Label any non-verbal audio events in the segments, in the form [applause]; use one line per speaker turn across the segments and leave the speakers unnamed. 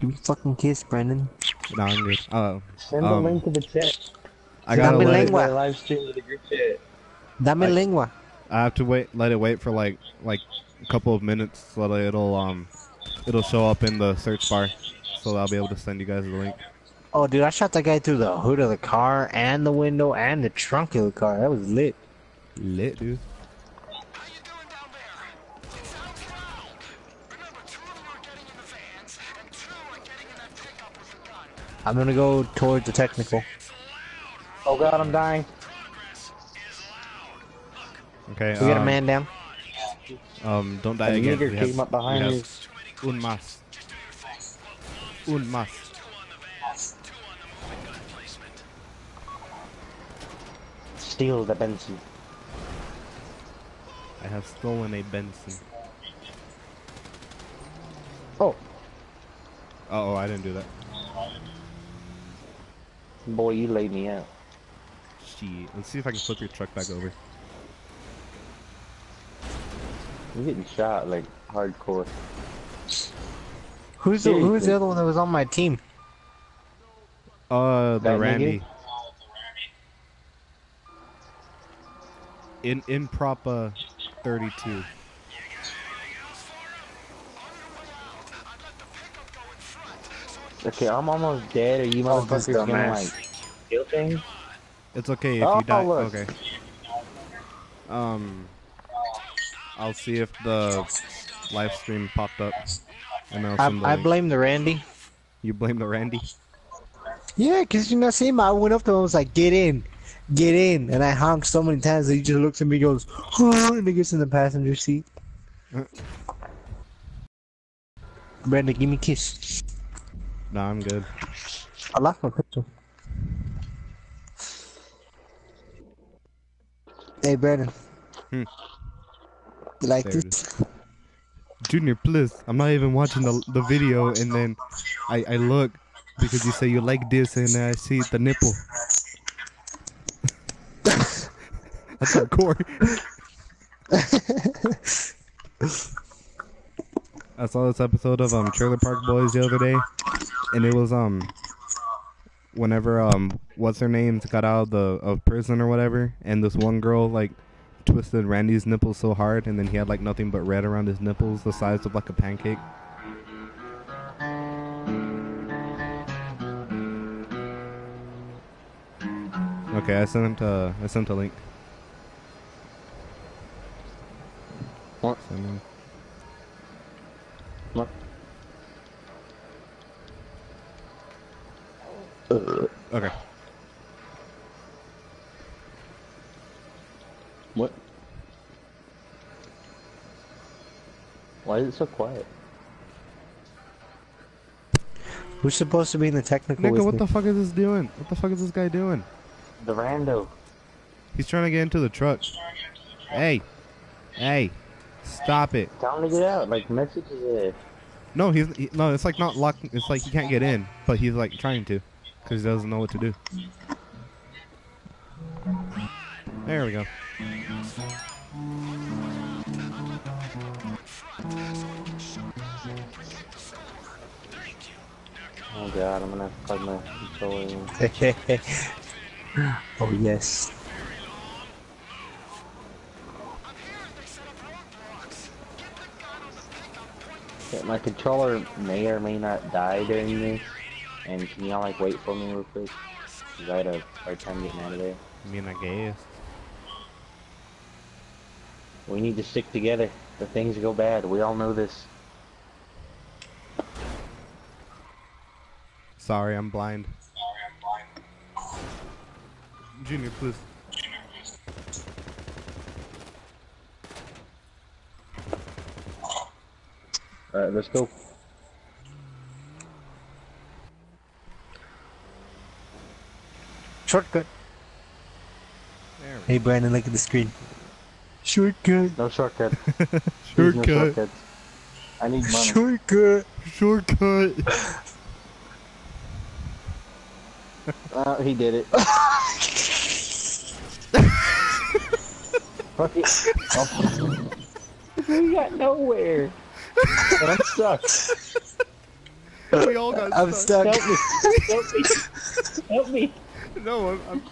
Give me fucking kiss, Brendan.
No, I'm good. Uh,
Send
Um,
the link to the chat.
I gotta
Dame
let it,
lengua.
The live stream to the group chat.
Dame
I-
lengua.
I have to wait. Let it wait for like like a couple of minutes so that it'll um it'll show up in the search bar, so I'll be able to send you guys the link.
Oh, dude, I shot that guy through the hood of the car and the window and the trunk of the car. That was lit.
Lit, dude.
I'm gonna go towards the technical.
Oh god, I'm dying.
Okay.
We got a
um,
man down.
Um, don't die
A
again.
nigger
We
came
have,
up behind
we
you.
have un mas. Un mas.
Steal the Benson.
I have stolen a Benson.
Oh,
Uh oh, I didn't do that.
Boy, you laid me out.
Shit. Let's see if I can flip your truck back over.
I'm getting shot like hardcore.
Who's the Who's the other one that was on my team?
Uh, the
That nigga?
Randy. In improper 32.
Okay, I'm almost dead. Are you
Oh, this
motherfuckers gonna
dumbass.
like kill things?
It's okay if
Oh,
you die.
look.
Okay. Um, I'll see if the live stream popped up. And I'll
I,
send the
I blame the Randy.
You blame the Randy.
Yeah, cause you not see him. I went up to him. I was like, "Get in, get in," and I honked so many times that he just looks at me, and goes, "Huh," and he gets in the passenger seat.
Uh.
Brandon, give me a kiss.
Nah, I'm good.
I lost my pistol. Hey, Brandon.
Hmm.
You like
There
this?
Junior, please. I'm not even watching the the video, and then I I look because you say you like this, and I see the nipple. [laughs] That's hardcore. [laughs] [laughs] I saw this episode of um Trailer Park Boys the other day, and it was um whenever um what's her name got out of the of prison or whatever, and this one girl like twisted Randy's nipples so hard, and then he had like nothing but red around his nipples, the size of like a pancake. Okay, I sent uh, I sent a link.
What?
Send-
What? Uh,
Okay.
what? Why is it so quiet?
Who's supposed to be in the technical?
Nigga, what
me?
the fuck is this doing? What the fuck is this guy doing?
The rando.
He's trying to get into the truck. Hey, hey, stop it!
Tell him to get out. Like messages it.
No, he's he, no. It's like not locked. It's like he can't get in, but he's like trying to, because he doesn't know what to do. There we go.
Oh god, I'm gonna have to plug my controller in. [laughs]
oh yes.
Yeah, my controller may or may not die during this. And can y'all like wait for me real quick? Cause I had a hard time getting out of there.
Me and I guess.
We need to stick together. The things go bad. We all know this.
Sorry, I'm blind. Sorry, I'm blind. Junior, please.
Alright, let's go.
Shortcut. Hey, Brandon, look at the screen. Shortcut.
No shortcut. [laughs] shortcut. no
Shortcut.
I need money.
Shortcut.
Shortcut.
Oh, [laughs] he did it. [laughs] Fuck it. Oh. we got nowhere. And I'm stuck.
we all got
I'm
stuck.
stuck.
Help me! Help me! Help me!
No, I'm, I'm,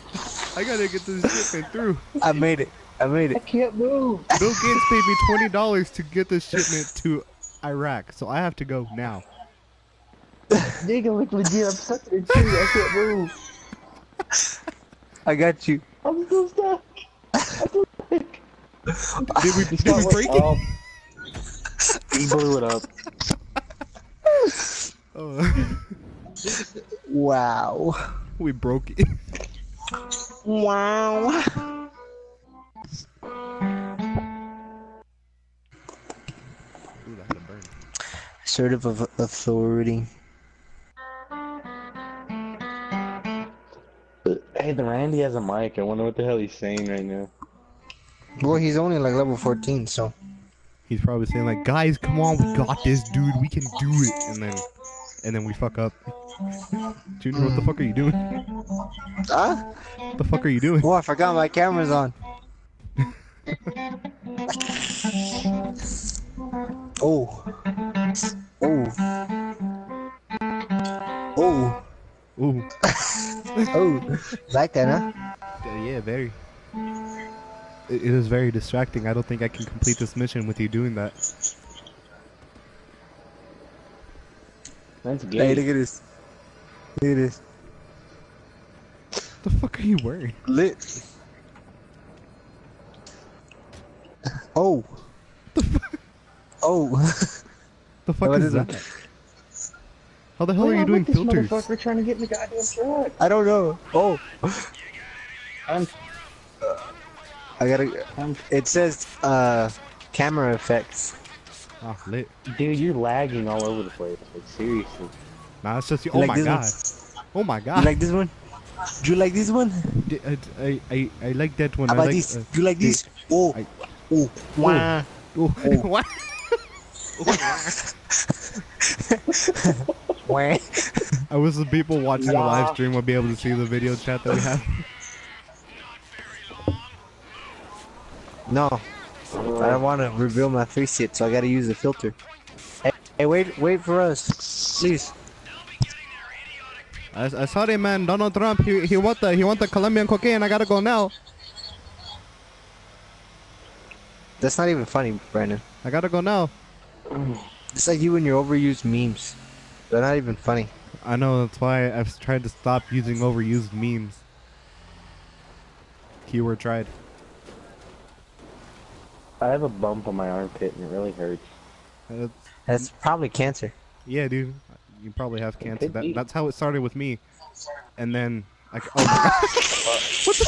I gotta get this shipment through.
I made it. I made it.
I can't move!
Bill Gates paid me twenty dollars to get this shipment to Iraq, so I have to go now.
Nigga, like legit, I'm stuck in a tree. I can't move.
I got you.
I'm still stuck. I'm still stuck.
Did we, did we break it?
Oh. He blew it up.
Oh, [laughs]
Wow.
we broke it.
Wow.
Ooh, that had a burn.
Assertive of authority.
Hey, the Randy has a mic. I wonder what the hell he's saying right now.
Well, he's only like level 14, so.
He's probably saying like, "Guys, come on, we got this, dude. We can do it." And then, and then we fuck up. Junior, what the fuck are you doing?
Huh?
What the fuck are you doing?
Oh, I forgot my camera's on. oh. Oh. Oh.
Ooh,
Oh. Like that, huh?
yeah, yeah, very. It, it is very distracting. I don't think I can complete this mission with you doing that.
That's
Hey,
gay.
look at this. Look at this.
What the fuck are you wearing?
Lit. Oh. Oh. [laughs]
The fuck
What
is
is it?
that? How the hell are you doing
this
filters?
motherfucker trying to get in the goddamn truck.
I don't know. Oh.
I'm,
I gotta. It says, uh, camera effects.
Ah, lit.
dude, you're lagging all over the place. Like seriously.
Nah, it's just.
You
Oh
like
my
this one?
god. Oh my god.
You like this one? Do you like this one?
D- I, I, I, I like that one.
How
I
about
like,
this?
uh,
Do you like this? Oh.
I-
Oh. Wah.
oh,
Oh. [laughs]
what? [laughs] [laughs]
Wah.
I wish the people watching the live
Wow.
stream would be able to see the video chat that we have.
No. I don't want to reveal my face yet, so I gotta use the filter. Hey, hey, wait, wait for us, please.
I, I saw him, man. Donald Trump. He, he want the he want the Colombian cocaine. I gotta go now.
That's not even funny, Brandon.
I gotta go now.
It's like you and your overused memes. They're not even funny.
I know that's why I've tried to stop using overused memes. Keyword tried.
I have a bump on my armpit and it really hurts.
Uh,
That's probably cancer.
yeah, dude. You probably have cancer. That, that's how it started with me. And then, like, oh my god. [laughs]
what the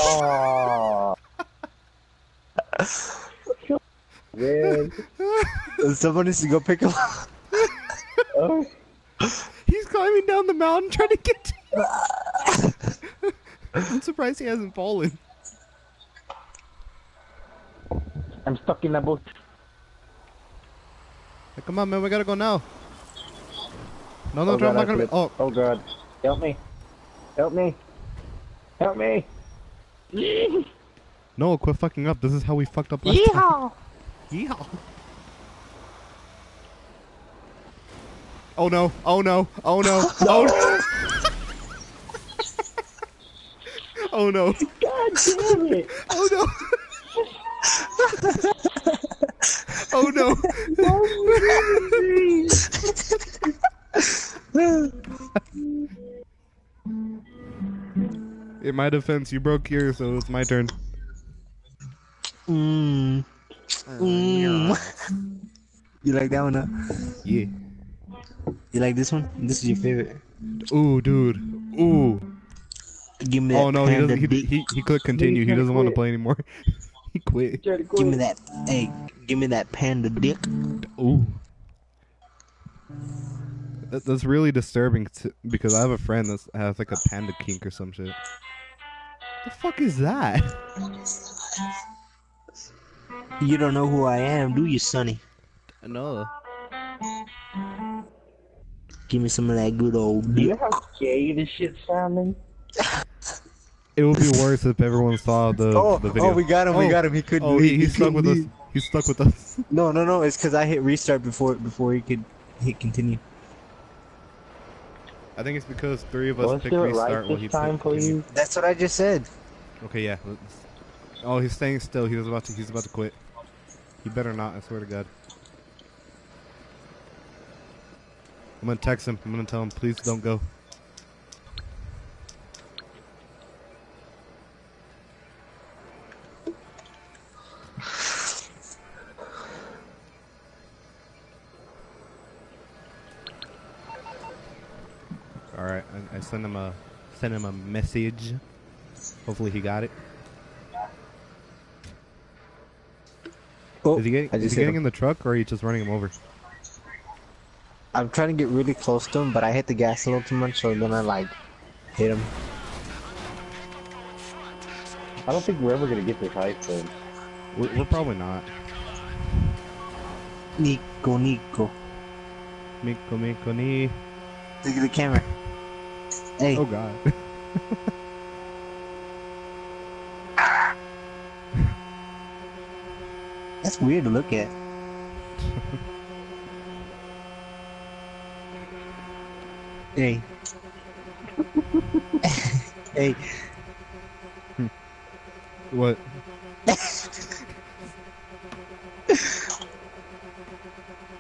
Oh. [laughs] Man. [laughs]
Someone needs to go pick him up.
Oh.
He's climbing down the mountain trying to get to I'm surprised he hasn't fallen.
I'm stuck in that bush.
Like, come on, man, we gotta go now. No, no,
Oh,
Trump,
God,
not gonna be. Oh,
Oh god. Help me. Help me. Help me. [laughs]
no, quit fucking up. This is how we fucked up last time. [laughs] Yeehaw. Oh no, oh no, oh no, [laughs] oh no. oh no,
God damn it.
oh no. [laughs] oh no. [laughs] In my defense, you broke yours, so it's my turn.
Mmm. Mmm. [laughs] you like that one? Huh?
Yeah.
You like this one? This is your favorite.
Ooh, dude. Ooh.
Give me that.
Oh no, he doesn't. He, he, he clicked continue. He doesn't want to play anymore. He [laughs] quit.
Give me that. Hey, give me that panda dick.
Ooh. That, that's really disturbing to, because I have a friend that has like a panda kink or some shit. The fuck is that?
You don't know who I am, do you, Sonny?
No.
Give me some of that good old
Do you
dick.
know how gay this shit sounding? [laughs]
It would be worse if everyone saw the, [laughs]
Oh,
the oh, video.
oh, we got him. We
Oh.
got him. He couldn't
Oh,
leave.
he, he's stuck
couldn't
with us.
leave.
He's stuck with us. [laughs]
No, no, no. It's because I hit restart before before he could hit continue.
I think it's because three of us
Let's
picked restart
right
while he
this time,
picked continue.
please.
That's what I just said.
Okay, yeah. let's- Oh, he's staying still. He was about to. He's about to quit. He better not. I swear to God. I'm gonna text him. I'm gonna tell him, please don't go. All right, I, I sent him a sent him a message. Hopefully he got it.
Oh,
Is he getting, is he getting
him.
in the truck or are you just running him over?
I'm trying to get really close to him, but I hit the gas a little too much, so then I like hit him.
I don't think we're ever gonna get this high so
We're, we're probably not.
Nico, Nico.
Nico, Nico, Nico.
Look at the camera. Hey,
Oh god. [laughs]
that's weird to look at. hey. [laughs] hey,
what?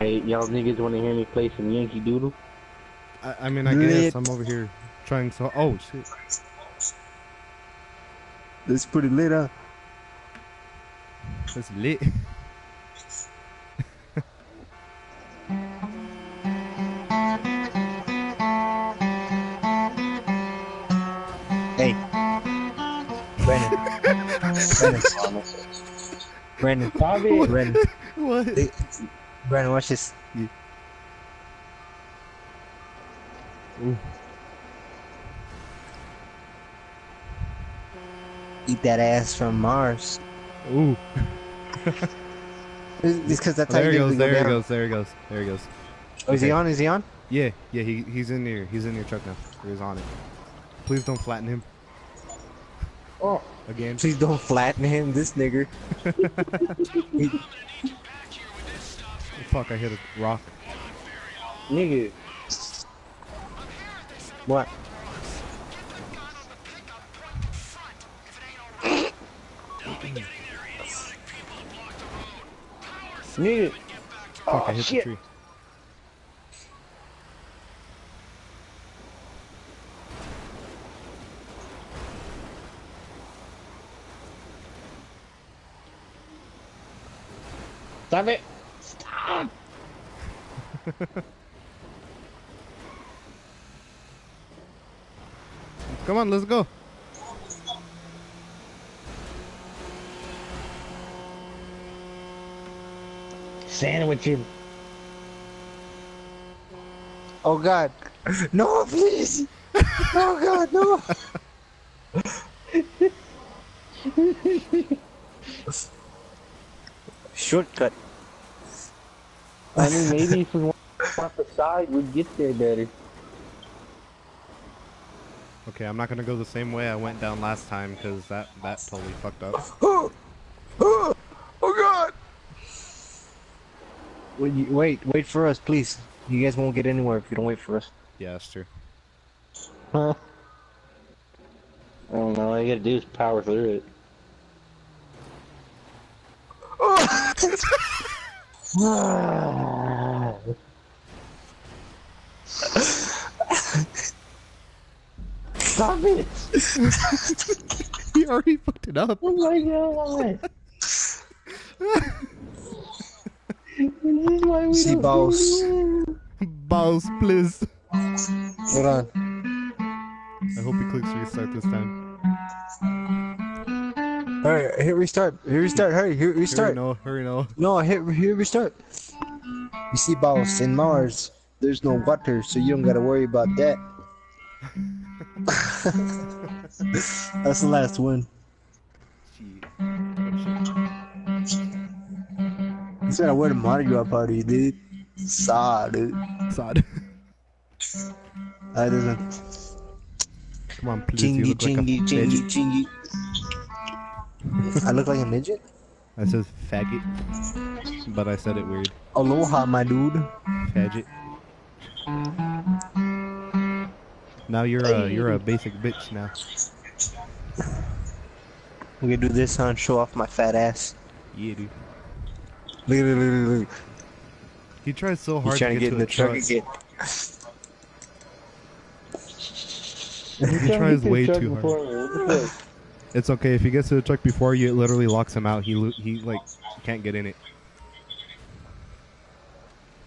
Hey, y'all niggas wanna hear me play some Yankee Doodle?
I, I mean, I guess I'm over here trying so. Oh shit.
that's pretty lit, huh?
That's lit. [laughs]
Hey. Brandon. Brandon. Brandon.
Stop it!
Brandon.
what?
Hey, Brandon, watch this.
Ooh.
Eat that ass from Mars.
Ooh. [laughs]
It's because that's how
There he
you
goes.
go
There he goes. There he goes. There he goes.
Oh, is he on? Is he on?
Yeah, yeah. He he's in there. He's in your truck now. He's on it. Please don't flatten him
Oh,
again.
Please don't flatten him, this nigger. [laughs] He-
Fuck! I hit a rock.
nigga.
what?
Nigga.
Fuck!
Oh,
I hit
shit.
the tree.
Stop it! Stop! [laughs]
Come on, let's go.
Sandwich him.
Oh god. No, please. Oh god, no. Shortcut. [laughs]
I mean, maybe if we went off the side, we'd get there better.
Okay, I'm not gonna go the same way I went down last time because that that totally fucked up. [laughs]
Oh, oh, oh god. Wait, wait, wait for us, please. You guys won't get anywhere if you don't wait for us.
Yeah, that's true.
Huh? I don't know. All you gotta do is power through it. Stop it! [laughs]
He already fucked it up.
Oh my god! [laughs] this is why we
See,
don't
boss.
Boss, please.
Hold on.
I hope he clicks restart this time.
Alright, hit restart. Hit restart. Hurry, hit restart.
Hurry,
restart.
no, hurry, no.
No, hit, hit restart. You see, boss, in Mars, there's no water, so you don't gotta worry about that. [laughs] That's the last one. Said I wear the Mario party, dude. Sad, dude.
Sad.
I doesn't.
Come on, please. you
Chingy,
look like a
chingy, chingy,
midget.
chingy. I look like a midget?
I says faggot, but I said it weird.
Aloha, my dude.
Faggot. Now you're a you're a basic bitch now.
We can do this, huh? Show off my fat ass.
Yeah, dude.
Look at look, look, look, look.
He tries so
He's
hard
trying
to get,
in the
to
truck
a
and get.
He tries way too hard. It's okay if he gets to the truck before you. It literally locks him out. He lo- he like can't get in it.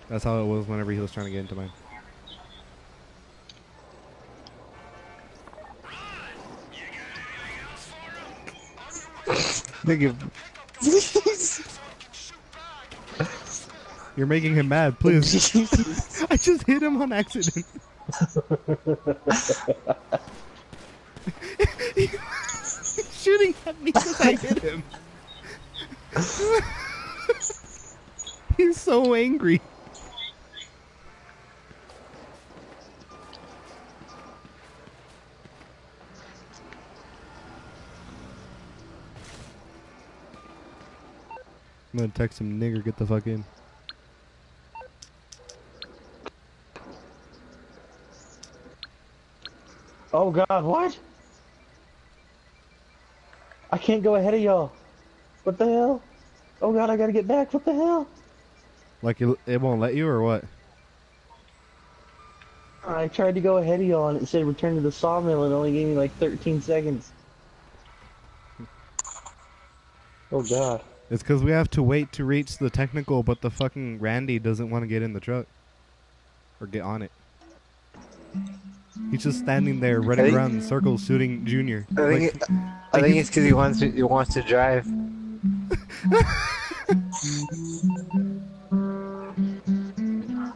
That's how it was whenever he was trying to get into mine.
Look [laughs] at.
You're making him mad, please. [laughs] [laughs] I just hit him on accident. He's [laughs] shooting at me because I hit him. He's so angry. I'm gonna text him, nigger, get the fuck in.
Oh god, what? I can't go ahead of y'all. What the hell? Oh god, I gotta get back. What the hell?
Like it, it won't let you or what?
I tried to go ahead of y'all and it said return to the sawmill and it only gave me like 13 seconds. [laughs] Oh god.
It's because we have to wait to reach the technical, but the fucking Randy doesn't want to get in the truck or get on it. He's just standing there running
think-
around in circles shooting Junior.
I think,
Like,
it, I think it's because he wants to. He wants to drive. [laughs]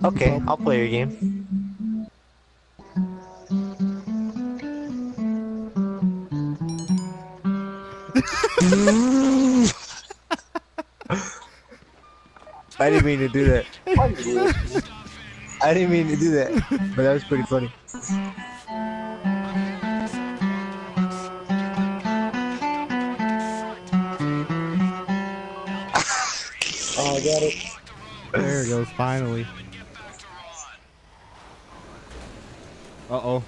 okay, I'll play your game. [laughs] [laughs] I didn't mean to do that. I didn't mean to do that, but that was pretty funny.
Oh, I got it.
there it goes, finally. Uh oh.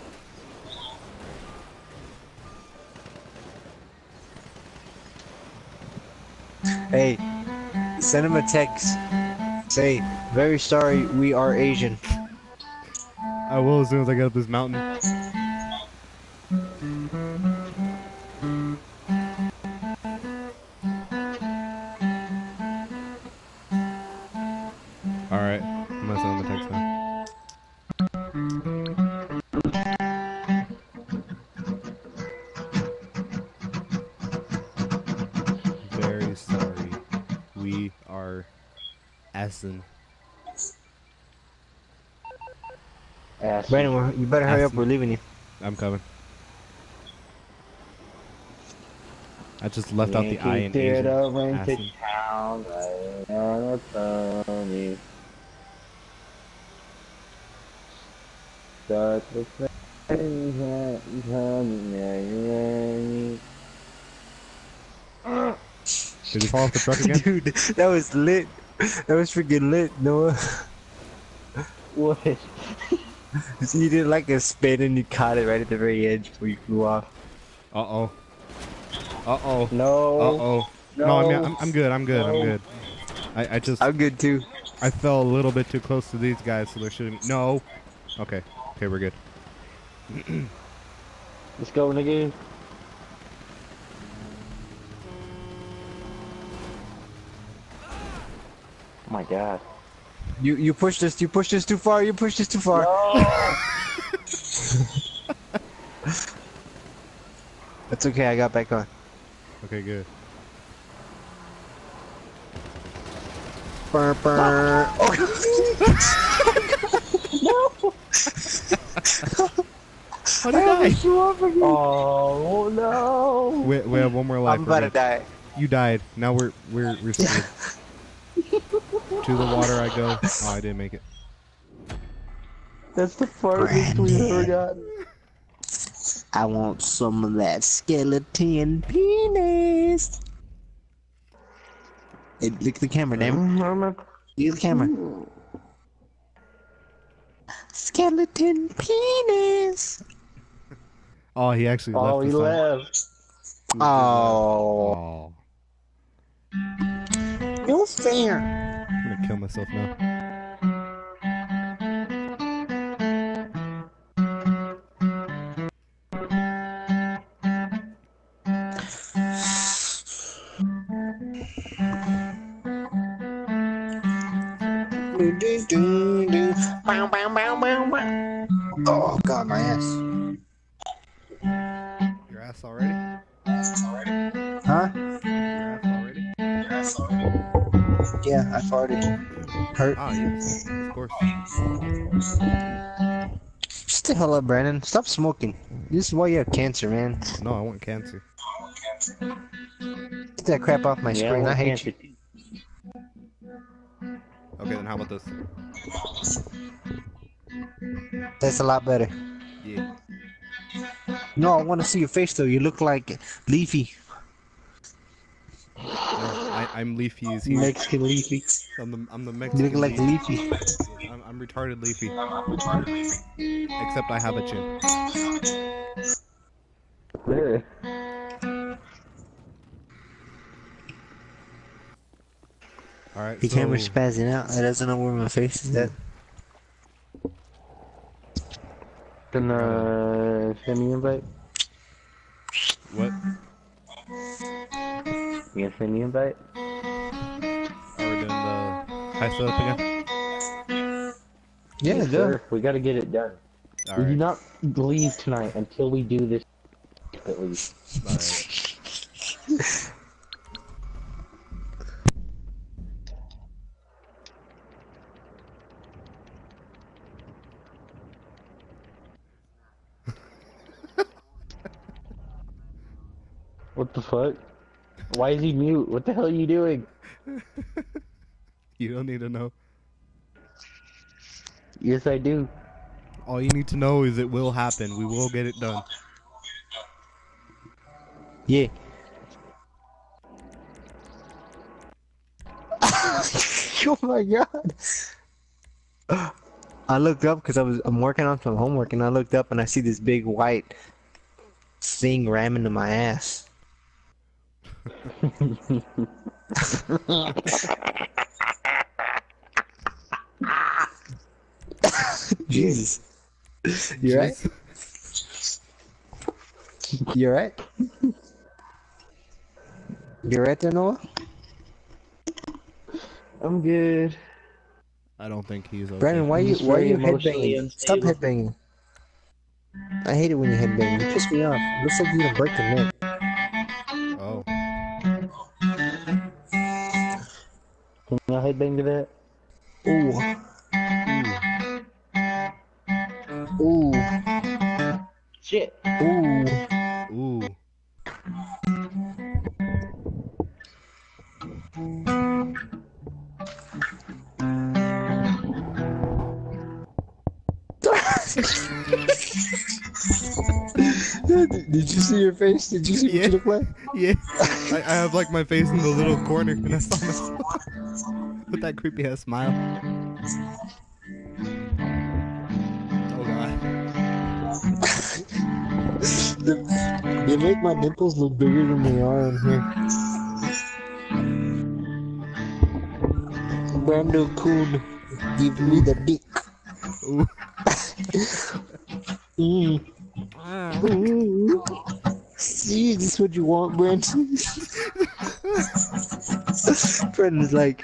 Hey, send him a text. Say, very sorry, we are Asian.
I will as soon as I get up this mountain. Alright. Very sorry. We are Essen.
Ass.
Brandon, you better hurry up. We're leaving you.
I'm coming. I just left out the I in
Yankee
Asian.
Theater went to town, right on a pony. Start the flames that come near
Did he fall off the truck again? [laughs]
Dude, that was lit. [laughs] That was freaking lit, Noah.
What? [laughs]
So you did like a spin and you caught it right at the very edge before you flew off.
Uh oh. Uh oh.
No.
Uh oh. No, I mean,
No.
I'm, I'm good. I'm good. I'm good. I, I just
I'm good too.
I fell a little bit too close to these guys, so they're shooting. No. Okay. Okay, we're good. [clears throat]
Let's go, nigga. My god.
You you pushed us. You pushed us too far. You pushed us too far. [laughs] That's okay. I got back on.
Okay, good.
Burr, burr. [laughs]
How did I die?
Oh no.
We, we have one more life.
I'm
we're
about to die.
You died. Now we're we're we're [laughs] screwed. To the water I go. [laughs] Oh, I didn't make it.
That's the farthest we've ever gotten.
I want some of that skeleton penis. Hey, look at the camera, damn it. Look at the camera. Skeleton penis.
Oh, he actually
Oh,
left.
he
this time.
left.
Oh,
Oh,
no fair.
Kill myself now.
Oh god, my ass.
Your ass already?
Yeah, I farted. Hurt.
Ah, yes, of course.
Shut the hell up, Brandon. Stop smoking. This is why you have cancer, man.
No, I want cancer.
Get that crap off my
Yeah,
screen. I
well,
hate
cancer
you.
Okay, then how about this?
That's a lot better.
Yeah.
No, I want to see your face though. You look like Leafy.
No, I, I'm Leafy is here.
Mexican Leafy.
I'm the, I'm the
You
Mexican
look like
Leafy.
Leafy.
I'm, I'm retarded Leafy. Except I have a chin.
Yeah.
Alright,
The
so...
camera's spazzing out. I doesn't know where my face is at.
Then uh, send me invite.
What?
You gonna send me invite?
Are we doing high setup again?
Yeah,
Yes, sir. We gotta get it done. We do not leave tonight until we do this. [laughs] At least.
Alright. [laughs]
What the fuck? Why is he mute? What the hell are you doing? [laughs]
You don't need to know.
Yes, I do.
All you need to know is it will happen. We will get it done.
Yeah. [laughs] oh my god. I looked up because I was I'm working on some homework and I looked up and I see this big white thing ram into my ass. [laughs] [laughs] Jesus. you're right? You're right? You're right there, Noah?
I'm good.
I don't think he's okay.
Brandon, why are
you
why are you
emotionally
headbanging? Stop
unstable.
headbanging. I hate it when you headbang. You piss me off. looks like you're gonna break the neck.
Oh.
Can y'all headbang to that?
Ooh. Ooh.
Shit.
Ooh.
Ooh. [laughs]
Did you see your face? Did you see
Yeah.
what you look like?
Yeah. I, I have like my face in the little corner and I saw myself [laughs] with that creepy ass smile.
They make my nipples look bigger than they are in here. Brando Coon, give me the dick. Mm. Ooh. See, is this what you want, Brandon? Brandon's like,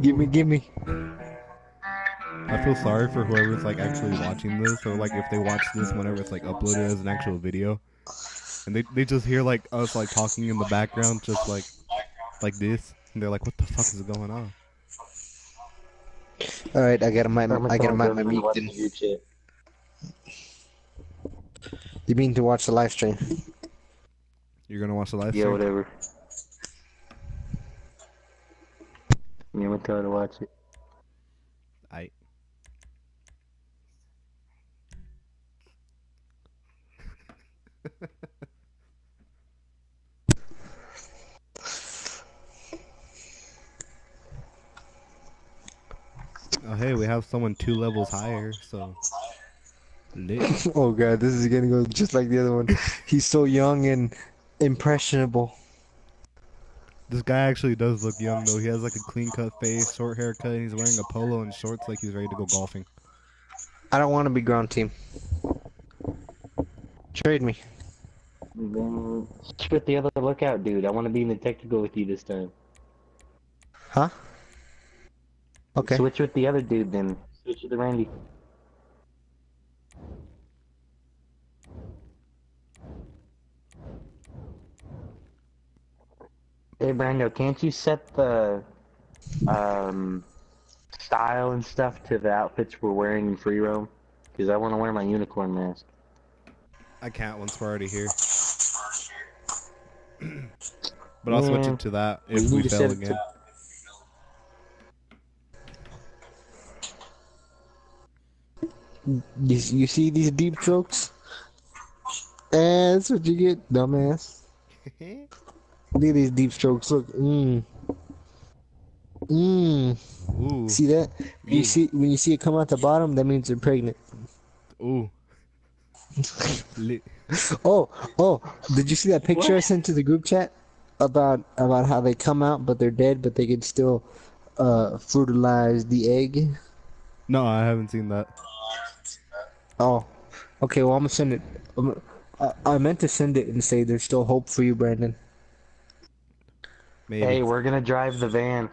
gimme, gimme.
I feel sorry for whoever's like actually watching this, or like if they watch this whenever it's like uploaded as an actual video, and they they just hear like us like talking in the background, just like like this, and they're like, "What the fuck is going on?"
All right, I gotta mind, I gotta mind my
Watching
meeting.
your shit.
You mean to watch the live stream?
You're gonna watch the live
Yeah,
stream?
whatever. Yeah, I'm gonna tell her to watch it.
I. Oh hey, we have someone two levels higher, so Lit. [laughs]
oh god, this is gonna go just like the other one. He's so young and impressionable.
This guy actually does look young though. He has like a clean cut face, short haircut. And he's wearing a polo and shorts like he's ready to go golfing.
I don't want to be ground team. Trade me.
Then switch with the other lookout dude. I want to be in the technical with you this time.
Huh? Okay.
Switch with the other dude then. Switch with the Randy. Hey Brando, can't you set the um style and stuff to the outfits we're wearing in free roam? Because I want to wear my unicorn mask.
I can't once we're already here. [clears throat] but I'll switch it to that if
need
we fail again.
to-
You, you see these deep strokes? Eh, that's what you get, dumbass. [laughs] Look at these deep strokes. Look. Mmm. Mmm.
Ooh,
See that? You see when you see it come out the bottom, that means they're pregnant.
ooh. Lit. [laughs]
Oh, oh! Did you see that picture I sent to the group chat about about how they come out but they're dead, but they can still uh fertilize the egg?
No, I haven't seen that.
Oh, okay. Well, I'm gonna send it. I'm, I, I meant to send it and say there's still hope for you, Brandon.
Maybe
Hey, we're gonna drive the van.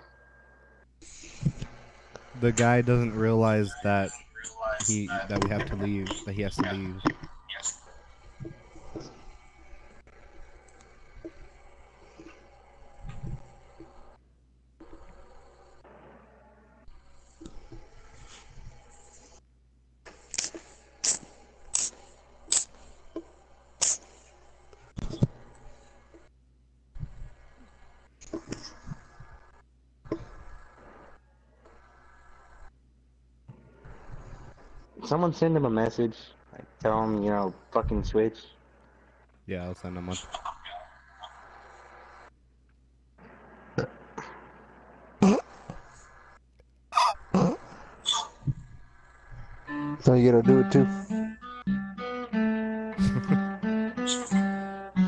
the guy doesn't realize that he that we have to leave. That he has to leave.
Someone send him a message. Like, tell him, you know, fucking switch.
Yeah, I'll send him one.
So you gotta do it too. [laughs]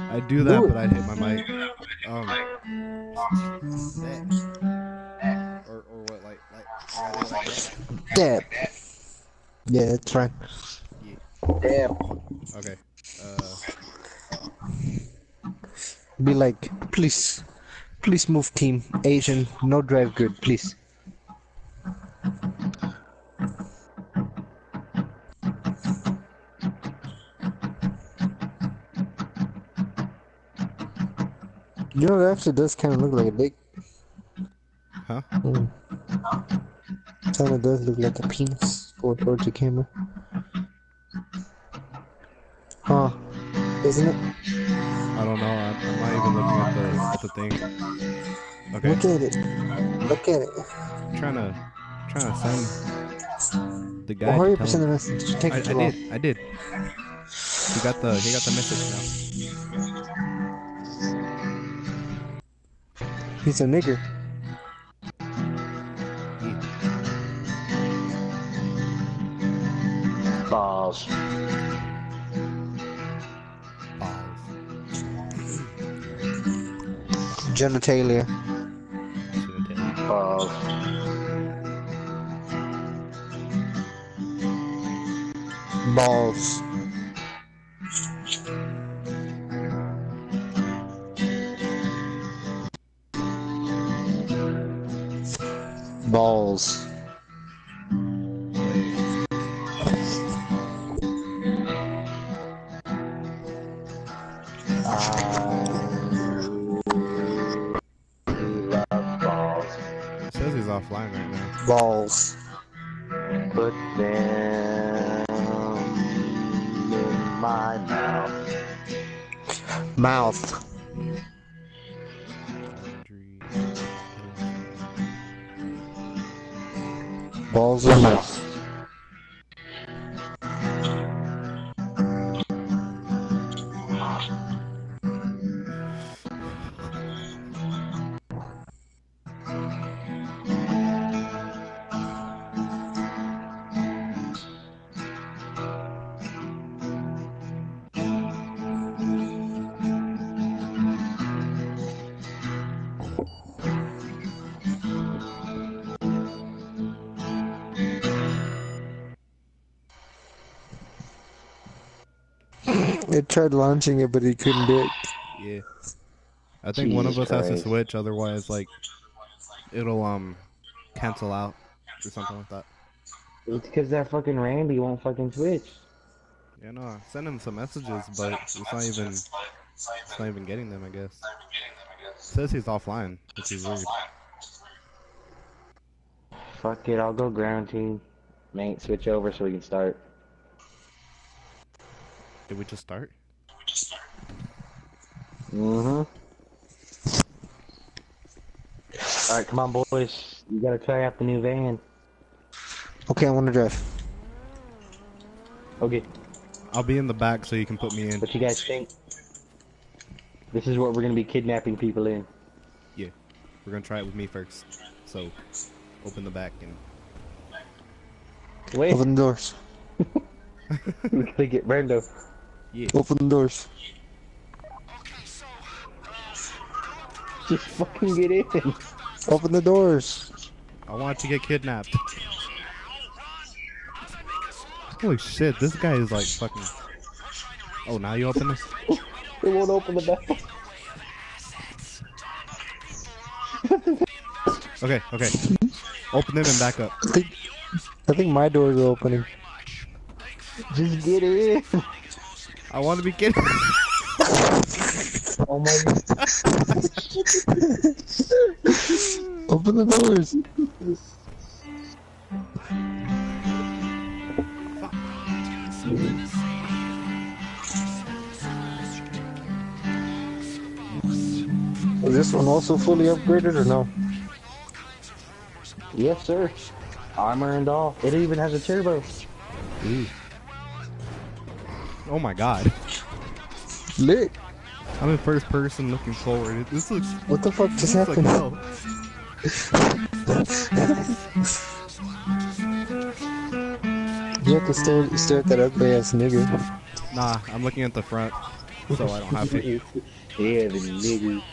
I do that,
Do
but I'd hit my mic. Um, or, or what, like, like, I gotta do it like that?
Dab. Yeah, that's fine. Dab.
Okay. Uh,
Be like, please, please move team. Asian, no drive good, please. You know, that actually does kind of look like a dick.
huh?
Mm. Kind of does look like a penis going towards the camera. Huh? Isn't it?
I don't know. I'm, I'm not even looking at the the thing. Okay.
Look at it. Look at it.
I'm trying to trying to send the guy.
Well, hurry up send the message. It takes
I, I
long.
did. I did. He got the he got the message now.
He's a nigger. Genitalia.
Should've taken it.
Balls.
Balls. Balls.
It
tried launching it, but he couldn't do it. [sighs]
Yeah. I think one of
Jesus
us has to switch, otherwise, like, it'll um cancel out or something like that.
It's because that fucking Randy won't fucking switch.
Yeah, no, I sent him some messages, but it's not even it's not even getting them. I guess. says he's offline, which is weird.
Fuck it, I'll go ground team. Mate, switch over so we can start.
Did we just start?
Mm-hmm. Alright, come on boys. You gotta try out the new van.
Okay, I want to drive.
Okay,
I'll be in the back so you can put me in.
what you guys think? This is what we're gonna be kidnapping people in.
Yeah, we're gonna try it with me first. So, open the back and
Wait,
Open the doors. [laughs]
we can get Brando.
Yeah.
Open the doors.
Okay, so,
Just fucking get in.
Open the doors.
I want to get kidnapped. Holy shit, this guy is like fucking. Oh, now you open this?
They won't open the back.
Okay, okay. Open them and back up.
I think, I think my doors are opening.
Just get in.
I want to be kidnapped.
Oh my god. [laughs]
Open the doors. Is this one also fully upgraded or no?
Yes, sir. Armor and all. It even has a turbo.
Oh my god.
Lit.
I'm in first person looking forward. This looks,
What the fuck just
like
happened?
hell.
You have to stare, stare at that ugly ass nigga.
Nah, I'm looking at the front, so I don't have [laughs] to.
yeah, the niggas.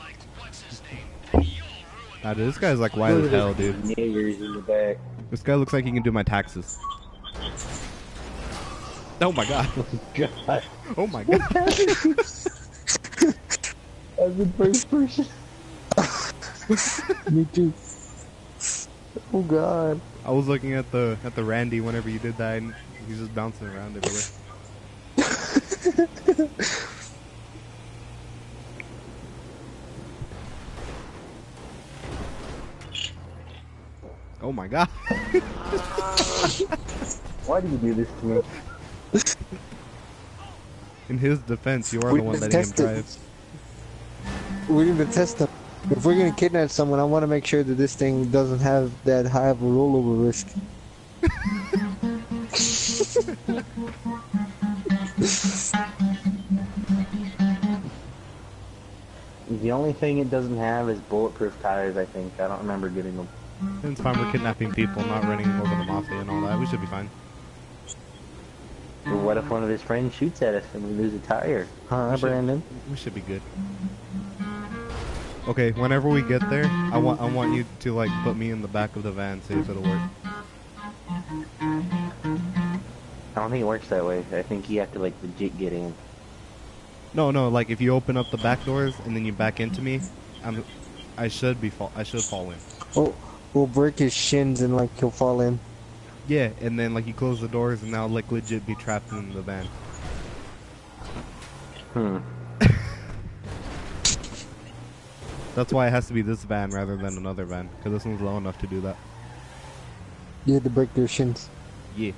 Nah, dude, this guy's like white as hell, dude.
Niggers in the back.
This guy looks like he can do my taxes. Oh my [laughs] god.
Oh my God.
Oh my god.
As in first person. [laughs]
Me too.
Oh god.
I was looking at the at the Randy whenever you did that, and he's just bouncing around everywhere. [laughs] Oh my god.
Why do you do this to me? [laughs]
In his defense, you are
We
the one
just
letting him
tested.
drive.
We need to test them. If we're gonna kidnap someone, I want to make sure that this thing doesn't have that high of a rollover risk.
The only thing it doesn't have is bulletproof tires, I think. I don't remember getting them.
It's fine. We're kidnapping people, not running over the mafia and all that. We should be fine.
But what if one of his friends shoots at us and we lose a tire? Huh,
We should-
Brandon?
We should be good. Okay, whenever we get there, I want I want you to like put me in the back of the van, see if it'll work.
I don't think it works that way. I think you have to, like, legit get in.
No, no, like if you open up the back doors and then you back into me, I'm I should be fall I should fall in.
Oh, we'll break his shins and like he'll fall in.
Yeah, and then like you close the doors and now like legit be trapped in the van.
Hmm. [laughs]
That's why it has to be this van rather than another van, because this one's low enough to do that.
You had to break their shins.
Yeah.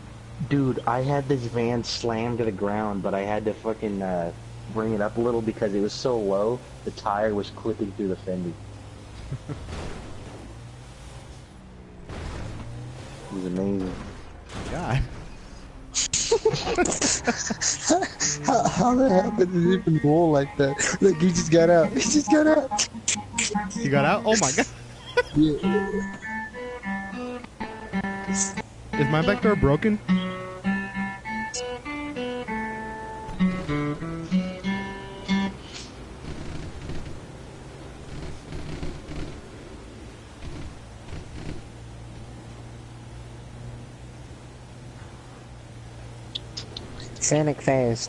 Dude, I had this van slammed to the ground, but I had to fucking uh, bring it up a little because it was so low, the tire was clipping through the fender. [laughs] was amazing.
God.
How, how that happened to even roll like that? Look, he just got out. He just got out.
He got out? Oh my god. [laughs]
Yeah.
Is my back door broken?
Sonic fast.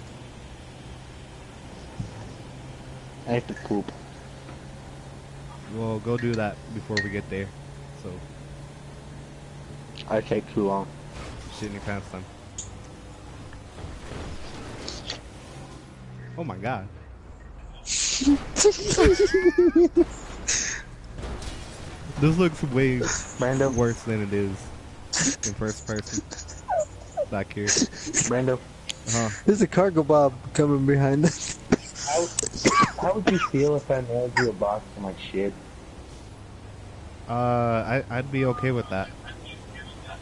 I have to poop.
Well, go do that before we get there. So,
I take too long.
shit in your pants then. Oh my god. [laughs] This looks way
Brando,
worse than it is in first person. Back here.
Brando,
Huh.
There's a Cargobob coming behind us.
how, how would you feel if I mailed you a box of my shit?
Uh, I, I'd be okay with that.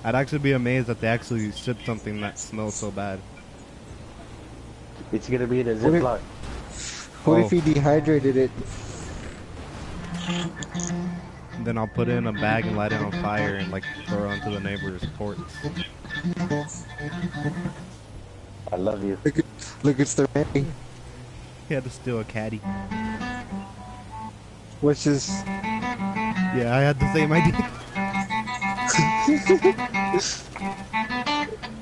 I'd actually be amazed that they actually shipped something that smells so bad.
It's gonna be
in a
Ziploc.
What
Oh.
if he dehydrated it?
Then I'll put it in a bag and light it on fire and like throw it onto the neighbor's porch.
I love you.
Look, at, look, it's the Randy.
He had to steal a caddy.
Which is
Yeah, I had the same idea.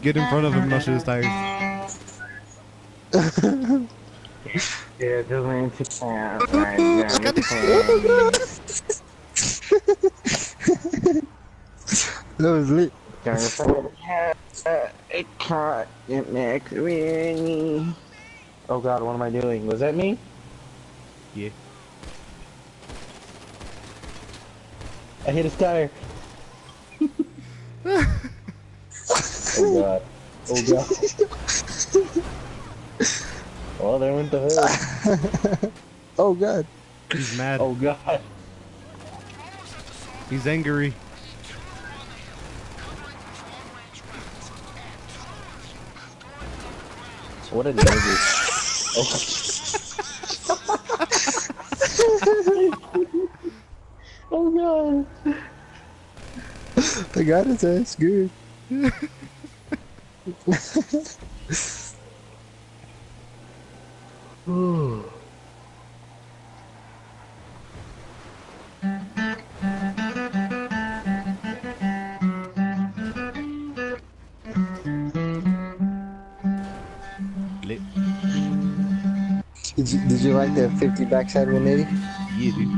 Get in front of him, not shoot his tires. [laughs]
Yeah, just need to count right now.
that was lit.
It caught it makes me. Oh god, what am I doing? Was that me?
Yeah.
I hit his tire. [laughs] oh god. Oh god. well, there went the hood. [laughs]
Oh god.
He's mad.
Oh god.
He's angry.
What a nigga. oh. oh god.
I got his ass good.
Lit.
Did you, did you like that 50 backside 180?
Yeah, dude.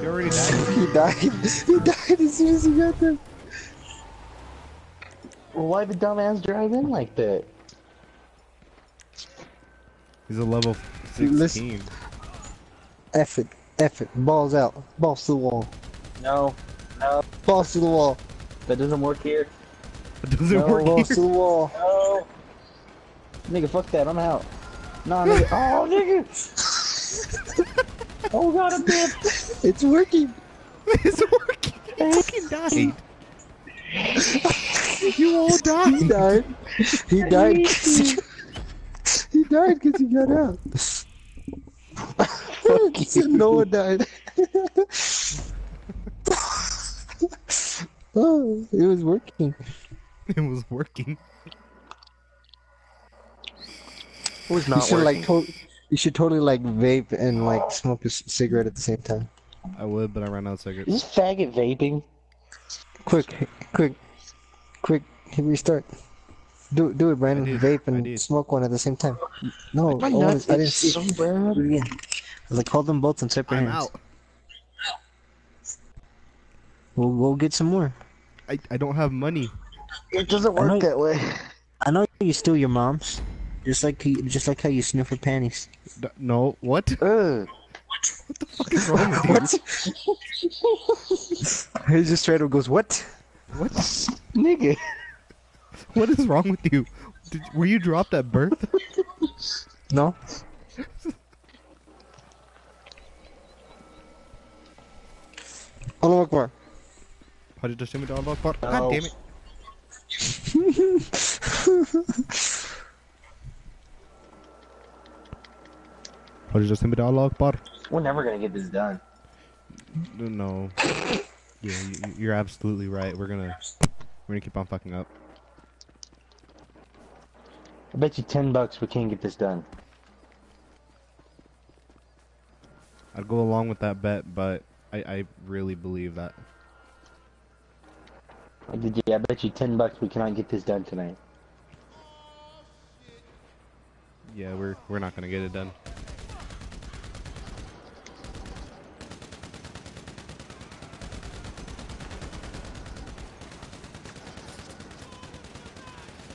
He already [laughs] died.
He died. He died as soon as he got there.
Well, why did dumbass drive in like that?
He's a level
Listen-
16.
F it. F it. Balls out. Balls to the wall.
No. No.
Balls to the wall.
That doesn't work here.
It doesn't
No,
work
Balls
here.
to the wall.
No. Nigga, fuck that. I'm out. Nah, nigga. [laughs] Oh, nigga. oh, God, I'm dead.
It's working. [laughs] [laughs]
it's working. He fucking died. you all died.
He
died.
He died. 'cause he, he died because he got out.
you.
Noah died. oh, it was working.
It was working.
Who's
You
not
should like to- you should totally like vape and like smoke a c- cigarette at the same time.
I would, but I ran out of
Is
cigarettes.
this faggot vaping?
Quick, quick, quick! Hit restart. Do do it, Brandon. Vape and smoke one at the same time. No,
My
I,
nuts
I didn't see.
so bad.
Do it again. Like hold them both in separate
I'm
hands.
out.
We'll we'll get some more.
I, I don't have money.
It doesn't
I know-
work that way.
I know you steal your mom's, just like you, just like how you sniff her panties.
D- No, what?
Ugh.
is wrong with you?
What? [laughs] he just straight up goes, "What?"
What?
Nigga.
What is wrong with you? Did, were you dropped at birth?
No. Allah Akbar.
How did you show me the Allah Akbar? God oh. damn it. [laughs] How did you show me the Allah Akbar?
We're never gonna get this done.
No. Yeah, you, you're absolutely right. We're gonna we're gonna keep on fucking up.
I bet you ten bucks we can't get this done.
I'd go along with that bet, but I, I really believe that.
I did you- I bet you ten bucks we cannot get this done tonight.
Yeah, we're we're not gonna get it done.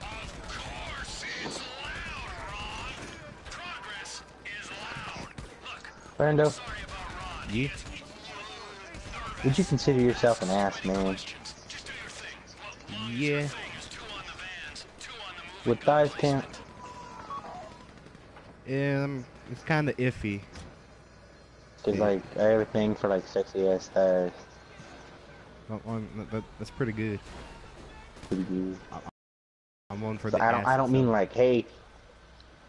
Of course it's loud, Ron. Progress is loud. Look,
Brando,
sorry about Ron.
Yeah.
would you consider yourself an ass man?
Just do your thing. Well,
Yeah.
With thighs can't?
Um, it's kind of iffy.
Cause like I have a thing for like sexy ass thighs.
Oh, um, that- that- that's pretty good.
Pretty good.
I'm on for
So
the.
I don't. I don't mean like, hey,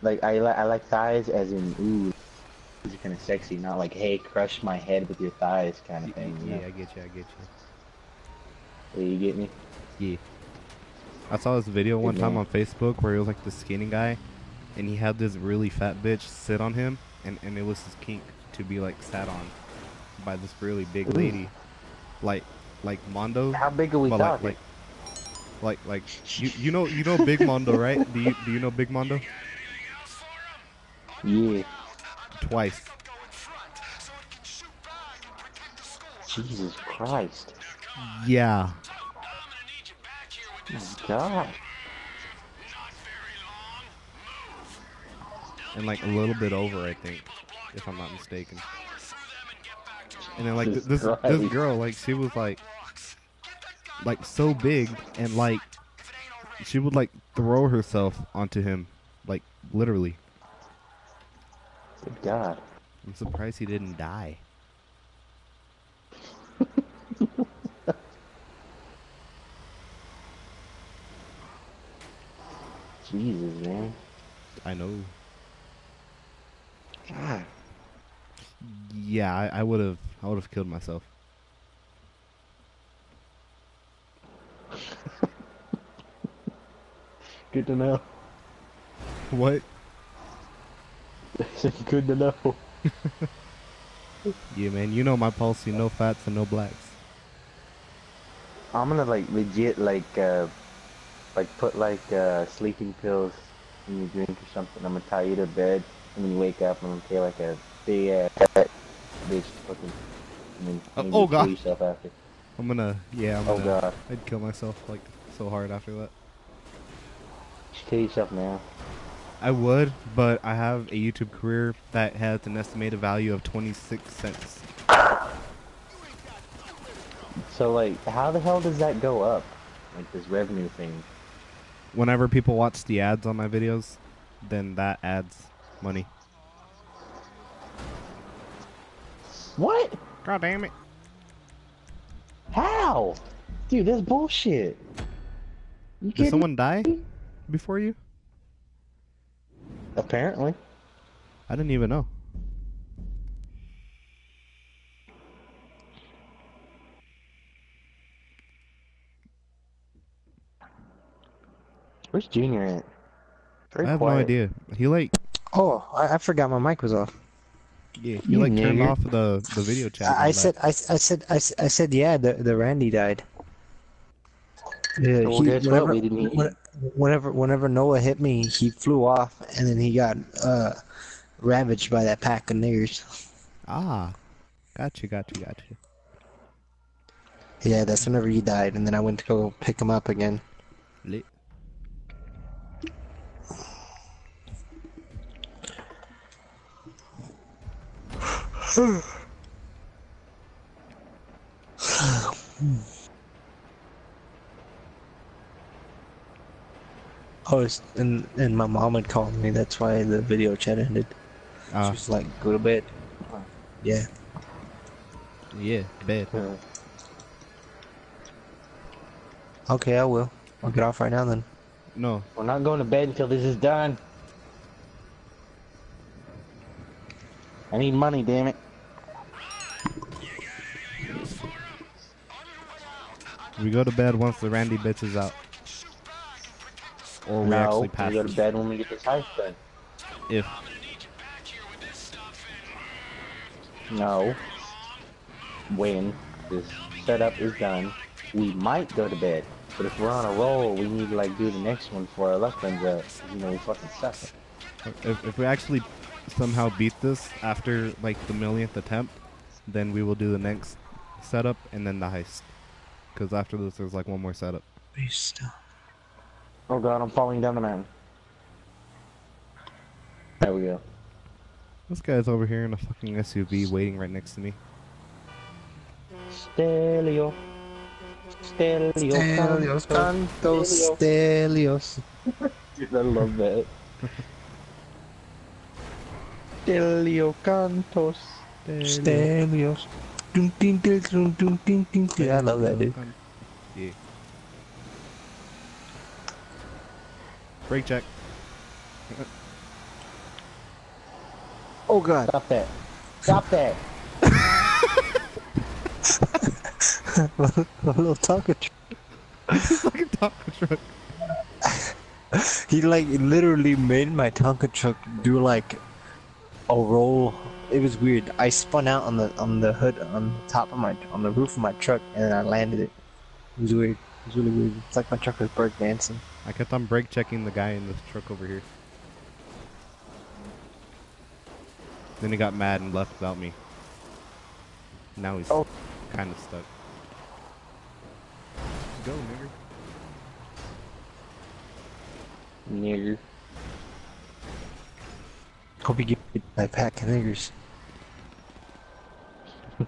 like I like I like thighs as in ooh, these are kind of sexy. Not like, hey, crush my head with your thighs kind of thing. You
Yeah,
know?
I get you. I get
Yeah, you get me?
Yeah. I saw this video one time on Facebook where it was like the skinny guy, and he had this really fat bitch sit on him, and and it was his kink to be like sat on by this really big lady, like like Mondo.
How big are we
but like,
talking?
like like like you you know you know Big Mondo right? Do you do you know Big Mondo?
Anything else for him?
yeah.
Twice.
Go in front,
Oh my God.
not very long. Move.
And like a little bit over, I think, if I'm not mistaken.
Power through them and get back to
And then like th-
Jesus
this this girl, like she was like
blocks. Get that gun
like so big and like
if it ain't already.
she would like throw herself onto him, like literally.
Good God.
I'm surprised he didn't die.
Jesus, man.
I know.
God.
Yeah, I, would have I would have killed myself. [laughs]
Good to know.
What? [laughs]
Good to know.
Yeah, man. You know my policy: no fats and no blacks.
I'm gonna like legit like uh like put like uh sleeping pills in your drink or something. I'm gonna tie you to bed and then you wake up I'm gonna take like a big ass bitch fucking and then
Uh, oh, God.
yourself after.
I'm gonna yeah. I'm
Oh
gonna,
god.
I'd kill myself like so hard after that.
Just kill yourself now.
I would, but I have a YouTube career that has an estimated value of 26 cents.
So like how the hell does that go up? Like this revenue thing.
Whenever people watch the ads on my videos, then that adds money.
What?
God damn it.
How? Dude, that's bullshit. You
Did
kidding
someone die before you?
Apparently.
I didn't even know.
Where's Junior at? Very
I have
quiet.
no idea. He like
Oh, I, I forgot my mic was off.
yeah, he
You
like turned off the the video chat.
I, I said. I, I said, I, s- I said, yeah. The the Randy died. Yeah,
Well,
he- whenever,
We didn't eat
when- whenever, whenever Noah hit me, he flew off, and then he got uh, ravaged by that pack of niggers.
Ah, gotcha, gotcha, got you, got you.
Yeah, that's whenever he died, and then I went to go pick him up again.
Lit.
Oh, it's, and and my mom had called me. That's why the video chat ended. She
Uh,
was like, "Go to bed." Yeah.
yeah, bed.
Uh,
Okay, I will. I'll get off right now then.
No,
We're not going to bed until this is done. I need money, damn it.
We go to bed once the Randy bitch is out. Or we
no,
actually pass
we go to bed when we get this heist done.
If
No. When this setup is done, we might go to bed. But if we're on a roll, we need to like do the next one before our luck runs out. You know, we fucking suck.
if, if we actually somehow beat this after like the millionth attempt, then we will do the next setup and then the heist. Because after this, there's like one more setup.
Be still.
Oh god, I'm falling down the mountain. There we go.
This guy's over here in a fucking SUV waiting right next to me.
Stelio. Stelio.
Stelios,
Cantos,
cantos, stelios. [laughs]
Dude, I love that. Stelio Cantos.
Stelios. Dun, dun, dun, dun, dun, dun, dun, dun. I love that, dude.
Yeah. Brake check.
Oh god.
Stop that. Stop that. [laughs] [laughs]
a little Tonka truck.
fucking taco truck.
He like literally made my Tonka truck do like a roll. It was weird. I spun out on the on the hood on the top of my on the roof of my truck and I landed it. It was weird. It was really weird. It's like my truck was break dancing.
I kept on brake checking the guy in the truck over here. Then he got mad and left without me. Now he's
Oh.
kind of stuck. Go, nigger.
Nigger.
Hope you get my pack of niggers.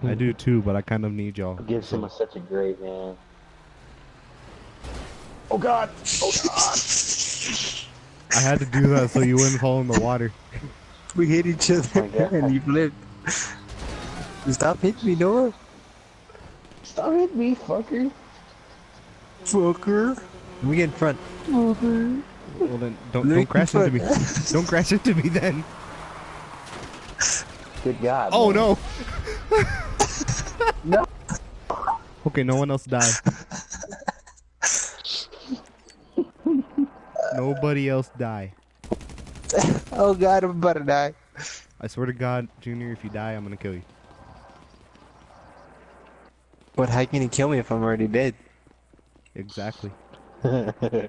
I do [laughs] too, but I kind of need y'all.
Gibson was such a great man. Oh god! Oh god!
I had to do that so you wouldn't fall in the water. [laughs]
We hit each other
Oh
and you flipped. Stop hitting me, Noah.
Stop hitting me, fucker!
Fucker. We get in front. Fucker.
Well then, don't don't crash into me. Don't crash into me then.
Good God.
Oh
man.
no.
No. [laughs]
Okay, no one else died. Nobody else die.
Oh god, I'm about to die.
I swear to God, Junior, if you die, I'm gonna kill you.
But how can he kill me if I'm already dead?
Exactly. [laughs]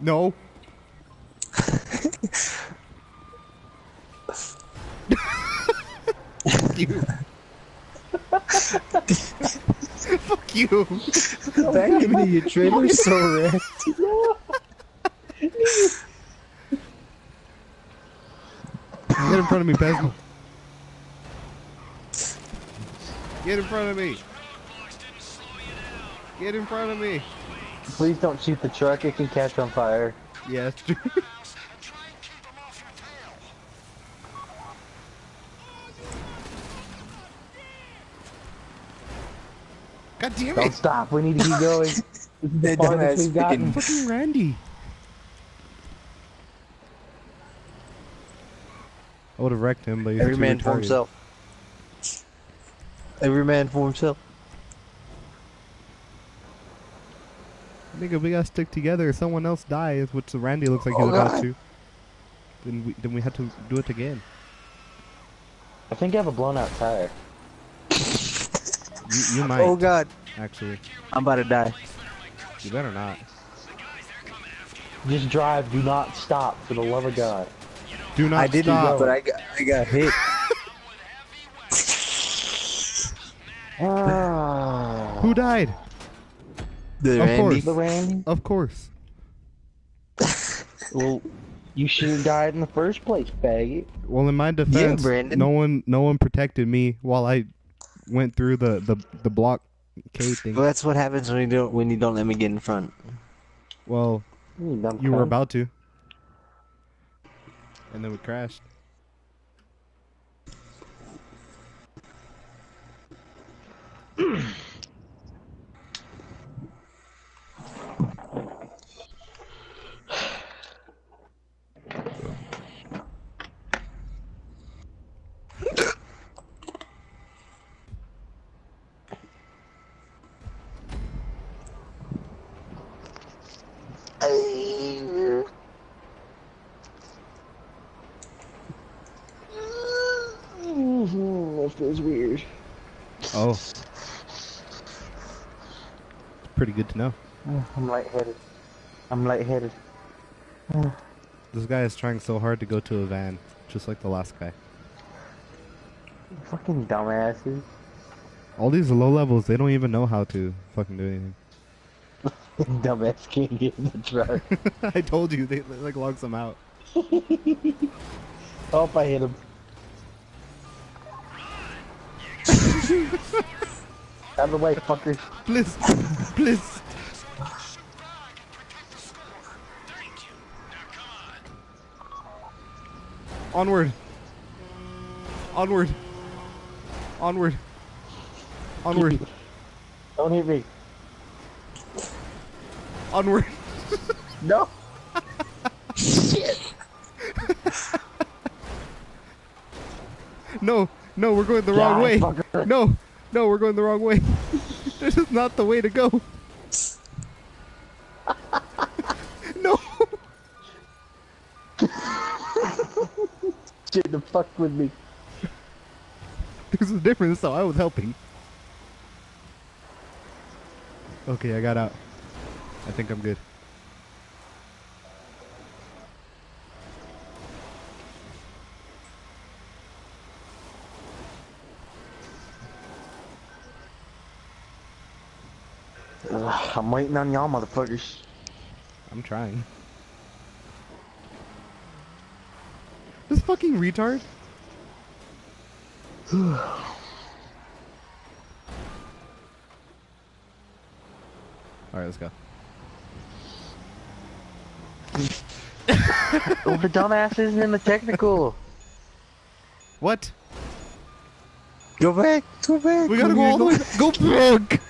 No. Fuck you. [laughs] Fuck you.
Back in me, your trailer's so red. [laughs]
Get in front of me, Pesma. Get in front of me. Get in front of me.
Please don't shoot the truck, it can catch on fire.
Yes. true. [laughs]
and try and keep him off your tail.
God damn
Don't stop, we need to keep going. [laughs]
That
farthest
dumbass
we've gotten.
freaking-
Fucking Randy. I would have wrecked him, but he's
Every
too
man for himself. Every man for himself.
Nigga, we gotta stick together. If someone else dies, which Randy looks like he's
Oh,
about
God.
to, then we then we had to do it again.
I think I have a blown out tire.
You, you [laughs] might
Oh god,
actually.
I'm about to die.
You better not.
Just drive, do not stop, for the love of God.
Do not
I didn't,
stop.
but I got, I got hit.
Ah. [laughs]
Who died?
The
Of
Randy.
course.
The Randy?
Of course. [laughs]
Well, you should have died in the first place, faggot.
Well, in my defense,
Brandon.
no one no one protected me while I went through the the the blockade thing.
Well, that's what happens when you don't when you don't let me get in front.
Well,
You
you were about to, and then we crashed. [clears throat] Mm-hmm.
That feels weird.
Oh, it's pretty good to know.
I'm lightheaded. I'm lightheaded.
This guy is trying so hard to go to a van, just like the last guy.
Fucking dumbasses.
All these low levels, they don't even know how to fucking do anything. [laughs]
Dumbass can't get in the truck. [laughs]
I told you, they, like logs them out. [laughs]
oh, I hit him. Out of the way, fuckers.
Please, please. Onward. Onward. Onward. Onward.
Don't hit me.
Onward. [laughs]
No. Shit.
no, no, we're going the wrong way.
fucker.
No, no, we're going the wrong way. [laughs] this is not the way to go. [laughs] no.
Shit, the fuck with me.
There's a difference, so I was helping. Okay, I got out. I think I'm good.
Ugh, I'm waiting on y'all, motherfuckers.
I'm trying. This fucking retard. [sighs] Alright, let's go.
Oh, the dumbass isn't in the technical.
What?
Go back, go back.
We gotta go all the way. Go back!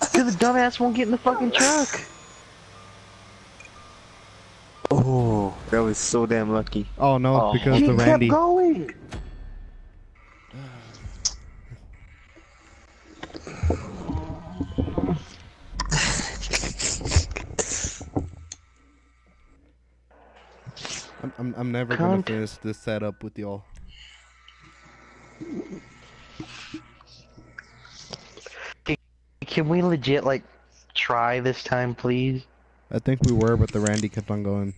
Cause the dumbass won't get in the fucking truck.
Oh, that was so damn lucky.
Oh no,
Oh.
because
he
the
kept
Randy.
going.
I'm, never gonna finish this setup with y'all.
Can we legit like try this time, please?
I think we were, but the Randy kept on going.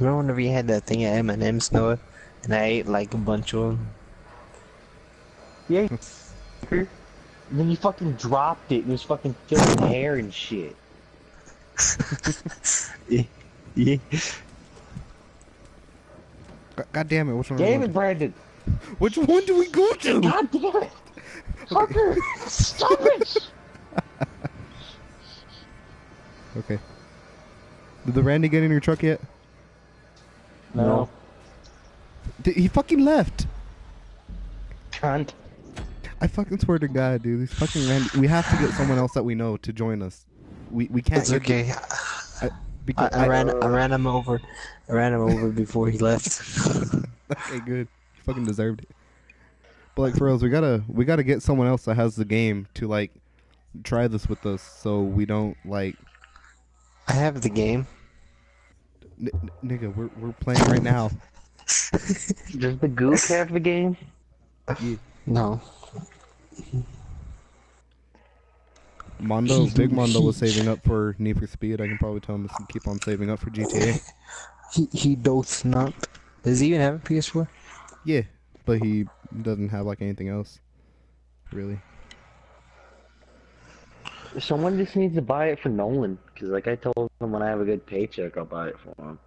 Remember whenever you had that thing at M&M's, Noah? And I ate like a bunch of them?
Yeah. and then you fucking dropped it and it was fucking filled with hair and shit. [laughs]
Yeah. yeah.
God, God damn it! Which one? are we
Damn it, Brandon!
to? Which one do we go to?
God damn it! Fucker! Stop it! [laughs]
Okay. Did the Randy get in your truck yet?
No.
Did, he fucking left.
Cunt.
I fucking swear to God, dude. These fucking Randy. We have to get someone else that we know to join us. We we can't.
It's
get the-
okay.
I,
I,
because
I ran I ran him over. I ran him over before he left. [laughs]
Okay, good. You fucking deserved it. But like for reals, we gotta we gotta get someone else that has the game to like try this with us, so we don't like
I have the game.
N- n- nigga. We're we're playing right now. [laughs]
Does the Gook have the game?
No.
Mondo, [laughs] Big Mondo was saving up for Need for Speed. I can probably tell him to keep on saving up for GTA. [laughs]
He he doth not. Does he even have a PS4?
Yeah, but he doesn't have like anything else, really.
Someone just needs to buy it for Nolan. Because, like I told him, when I have a good paycheck, I'll buy it for him.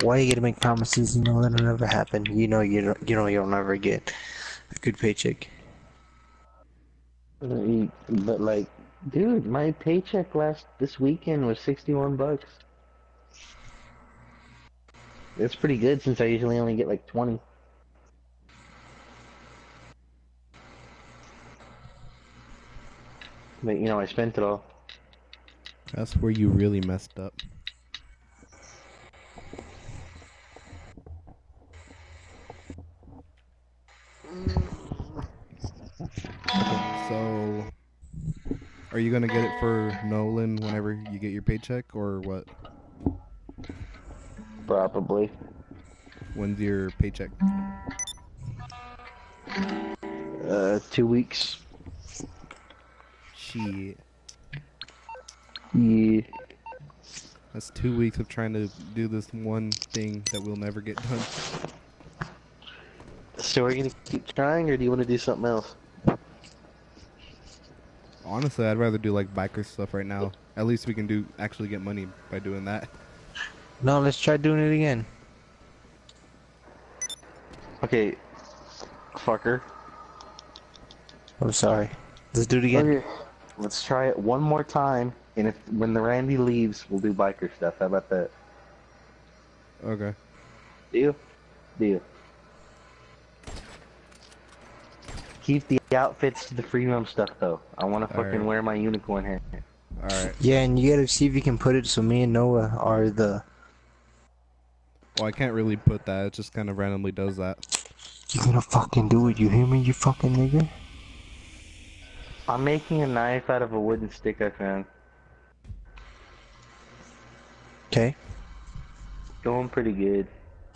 Why are you gonna make promises? You know that'll never happen. You know you don't, you know you'll never get a good paycheck.
Uh, But, like, dude, my paycheck last this weekend was 61 bucks. That's pretty good since I usually only get like 20. But, you know, I spent it all.
That's where you really messed up. So, are you gonna get it for Nolan whenever you get your paycheck, or what?
Probably.
When's your paycheck?
Uh, two weeks.
Shit,
Yeah.
that's two weeks of trying to do this one thing that we'll never get done.
So are you gonna keep trying, or do you want to do something else?
Honestly, I'd rather do like biker stuff right now. At least we can do actually get money by doing that.
No, let's try doing it again.
Okay, fucker.
I'm sorry. Let's do it again.
Okay, let's try it one more time, and if when the Randy leaves, we'll do biker stuff. How about that?
Okay.
Deal? Deal. Keep the outfits to the free roam stuff, though. I want to fucking
Alright.
wear my unicorn hair.
All right.
Yeah, and you gotta see if you can put it so me and Noah are the.
Well, I can't really put that. It just kind of randomly does that.
You gonna fucking do it? You hear me? You fucking nigga.
I'm making a knife out of a wooden stick I found.
Okay.
Going pretty good.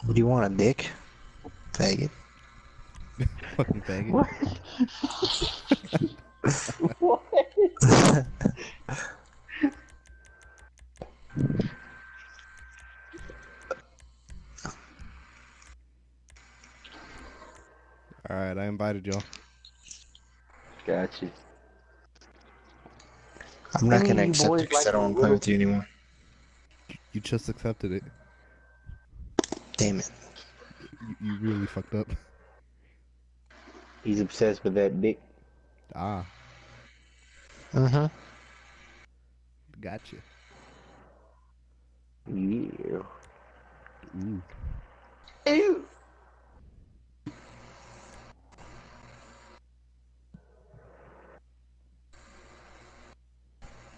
What do you want? A dick? Faggot. [laughs]
Fucking faggot.
What? [laughs] what?
All right, I invited y'all.
Got you.
I'm not gonna
of you
accept it because I don't want to play with you anymore.
You just accepted it.
Damn it.
You, you really fucked up.
He's obsessed with that dick.
Ah,
Uh-huh.
gotcha.
Yeah.
Ooh.
Ew.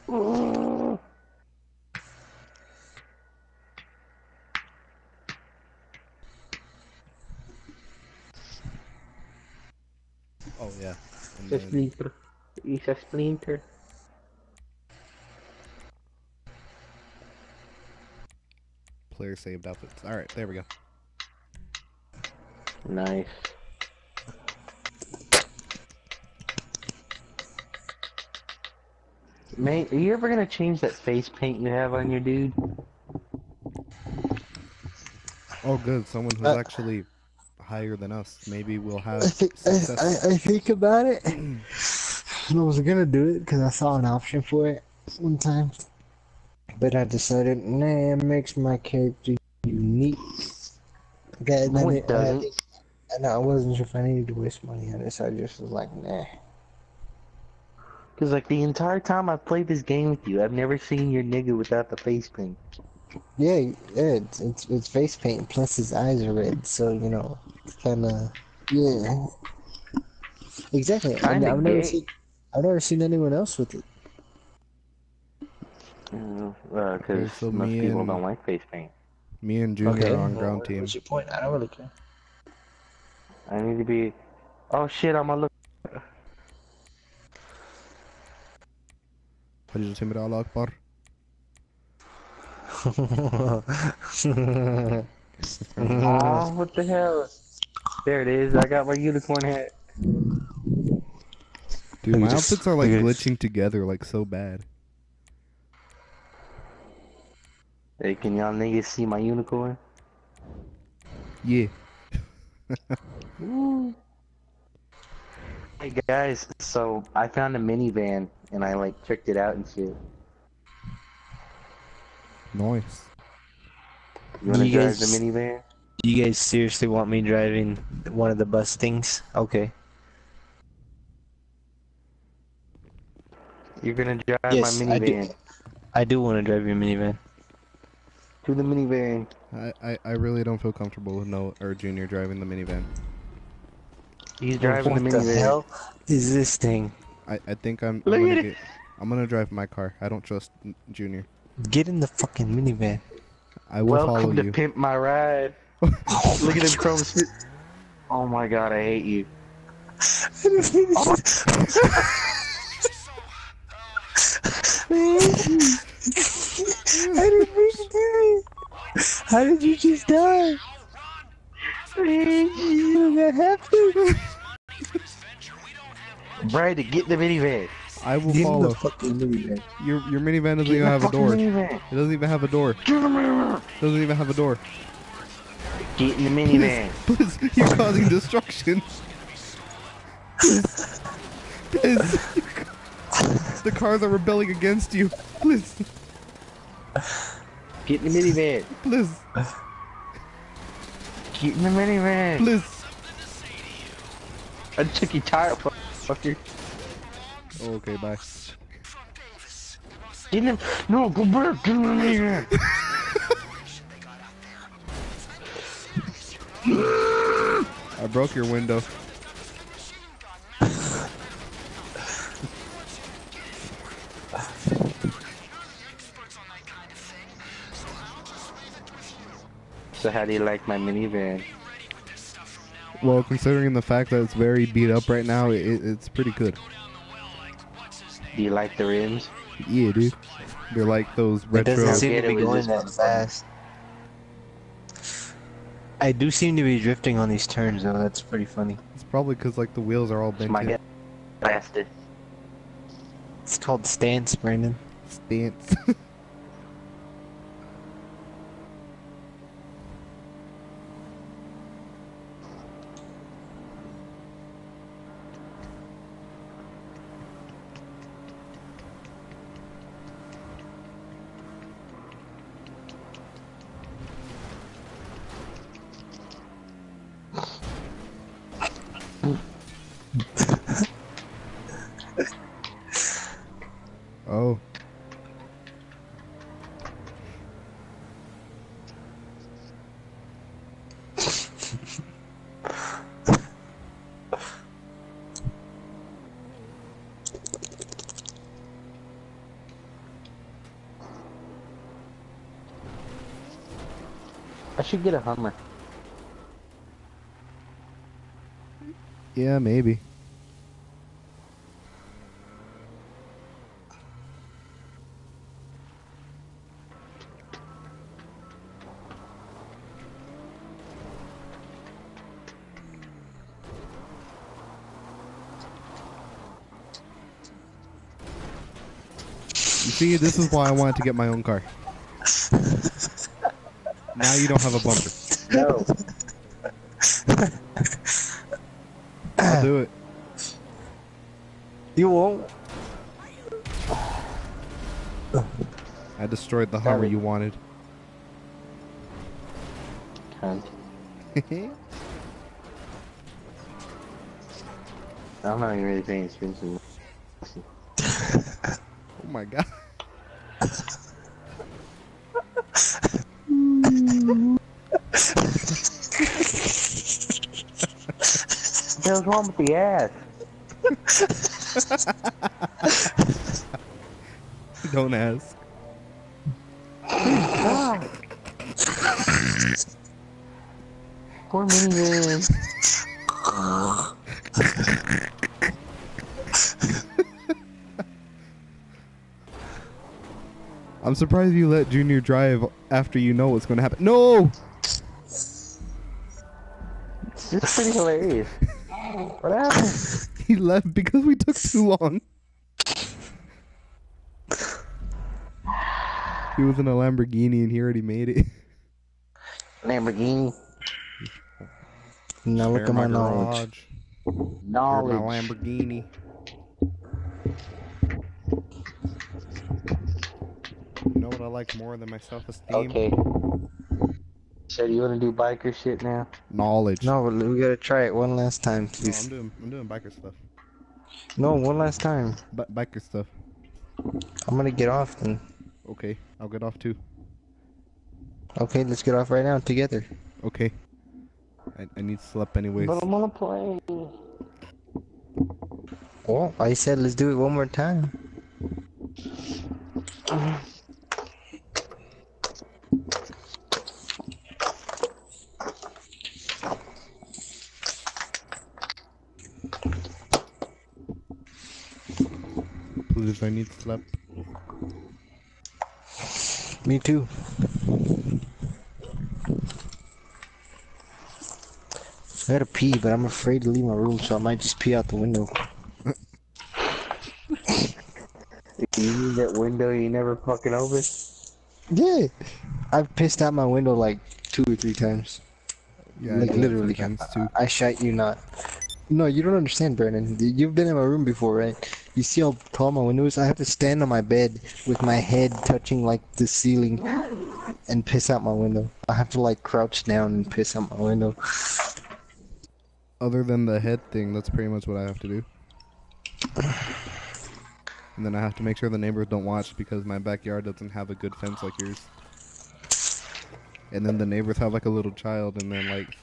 Oh yeah. And
It's a splinter. It's a splinter.
player saved outfits. All right, there we go.
Nice. Man, are you ever gonna change that face paint you have on your dude?
Oh, good. Someone who's
Uh,
actually higher than us. Maybe we'll [laughs] have
I think. I, I, I think about it. [clears throat] I was gonna do it because I saw an option for it one time, but I decided, nah, it makes my character unique. Okay, and
No,
then
it doesn't.
I, know I wasn't sure if I needed to waste money on this. I just was like, nah.
Cause like the entire time I've played this game with you, I've never seen your nigga without the face paint.
Yeah, yeah, it's it's, it's face paint plus his eyes are red, so you know, it's kind of yeah. Exactly. I, I've never
gay.
seen I've never seen anyone else with it.
Mm, uh, cause
Okay, so
most people
and-
don't like face paint.
Me and Junior are on ground
what-
team.
What's your point? I don't really care.
I need to be. Oh shit! I'm gonna look.
Hajj Timir Allah Akbar.
Oh, what the hell? There it is. I got my unicorn hat.
Dude, my
at this.
outfits are like
Look at this.
glitching together like so bad.
Hey, can y'all niggas see my unicorn?
Yeah.
Hey guys, so I found a minivan and I like checked it out and shit.
Nice.
You wanna
You
drive
guys-
the minivan?
You guys seriously want me driving one of the bus things? Okay.
You're gonna drive
Yes,
my
I do.
minivan.
I do want to drive your minivan.
To the minivan.
I, I, I really don't feel comfortable with no or Junior driving the minivan.
He's driving
what
the
the hell is this thing?
I, I think I'm, I'm
Look
gonna
at it.
get I'm gonna drive my car. I don't trust Junior.
Get in the fucking minivan.
I will follow
Welcome to
you.
pimp my ride. [laughs] Look at him chrome spit. Oh my god, I hate you.
I didn't mean to oh. [laughs] do it. How did you just die? That happened.
to get the minivan.
I will
Get in
follow.
the fucking minivan.
Your your minivan doesn't
Get
even have a
fucking
door. It doesn't even have a door.
Get the minivan.
Doesn't even have a door.
Get in the minivan.
Please, you're causing destruction. Please. Please. The cars are rebelling against you. Please.
Get in the minivan.
Please.
Get in the minivan.
Please.
I took your tire, fu- fucker.
Okay, bye.
Get the No, go back. Get in the minivan.
I broke your window.
So how do you like my minivan?
Well, considering the fact that it's very beat up right now, it, it's pretty good.
Do you like the rims?
Yeah, dude. They're like those retro.
It
retro.
doesn't seem to be going that fast. I do seem to be drifting on these turns though. That's pretty funny.
It's probably because like the wheels are all bent
My
in.
god, bastard.
It's called stance, Brandon.
Stance. [laughs] oh.
I should get a Hummer.
Yeah, maybe. You see, this is why I wanted to get my own car. [laughs] Now you don't have a bumper.
No.
I'll do it.
You won't.
I destroyed the Hummer you wanted.
I'm not even really paying attention.
Oh my god.
What the hell's wrong with the ass? [laughs]
Don't ask. I'm surprised you let Junior drive after you know what's going to happen. No!
It's just pretty hilarious. What happened? [laughs]
He left because we took too long. He was in a Lamborghini and he already made it.
Lamborghini.
Now look at my knowledge.
garage. Share my
Knowledge.
Lamborghini. Like more than my self-esteem?
Okay. So you want to do biker shit now?
Knowledge.
No, we gotta try it one last time,
No,
please.
I'm doing I'm doing biker stuff.
No, one last time.
B- biker stuff.
I'm gonna get off then.
Okay, I'll get off too.
Okay, let's get off right now together.
Okay. I, I need sleep anyways.
But I'm on a plane.
Well, I said let's do it one more time. [sniffs]
Please, I need to sleep.
Me too. I gotta pee, but I'm afraid to leave my room, so I might just pee out the window. [laughs]
You mean that window you never fucking open?
Yeah, I've pissed out my window like two or three times.
Yeah,
like literally,
sometimes, too.
I, I shite you not. No, you don't understand, Brandon. You've been in my room before, right? You see how tall my window is? I have to stand on my bed with my head touching like the ceiling and piss out my window. I have to like crouch down and piss out my window.
Other than the head thing, that's pretty much what I have to do. And then I have to make sure the neighbors don't watch because my backyard doesn't have a good fence like yours. And then the neighbors have like a little child, and then like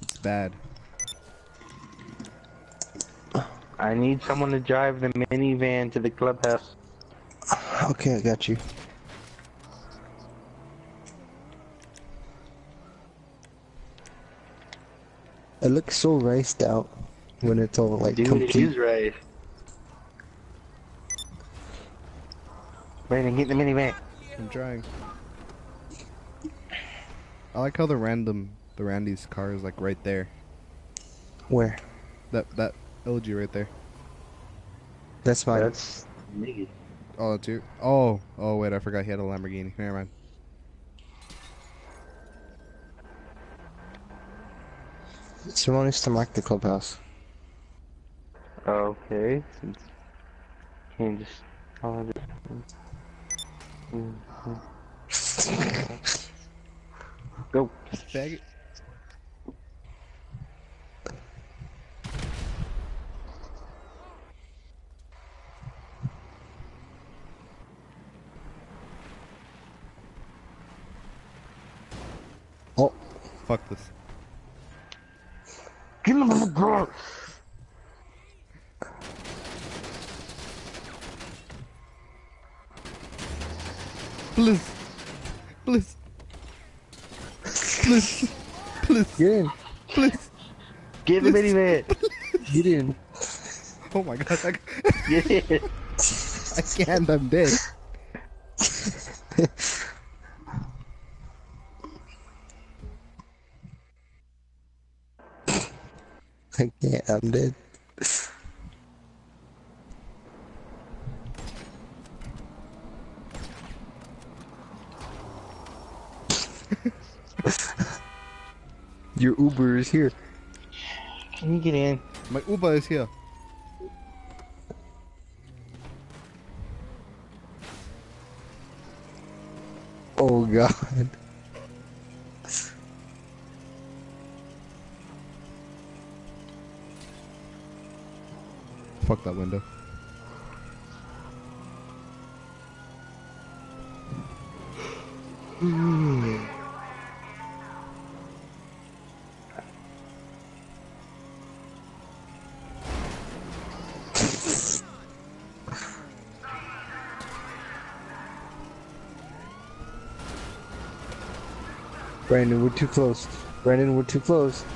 it's bad.
I need someone to drive the minivan to the clubhouse.
Okay, I got you. It looks so riced out when it's all like
Dude, it
complete.
is right. Brandon, get the minivan.
I'm trying. I like how the random, the Randy's car is like right there.
Where?
That that LG right there.
That's fine.
That's nigga.
Oh, that's your. Oh, oh wait, I forgot he had a Lamborghini. Never mind.
Someone needs to mark the clubhouse.
Okay, since can't just call it. [laughs] Go.
Faggot.
Oh,
Fuck this.
Get him in the.
Please. Please. Please. Please.
get in.
Please.
Get the minivan.
Get in.
Oh my god. I,
Get [laughs] in.
I can't. I'm dead.
I can't. I'm dead. [laughs] Your Uber is here.
Can you get in?
My Uber is here.
Oh God.
Fuck that window.
Brandon, we're too close. Brandon, we're too close.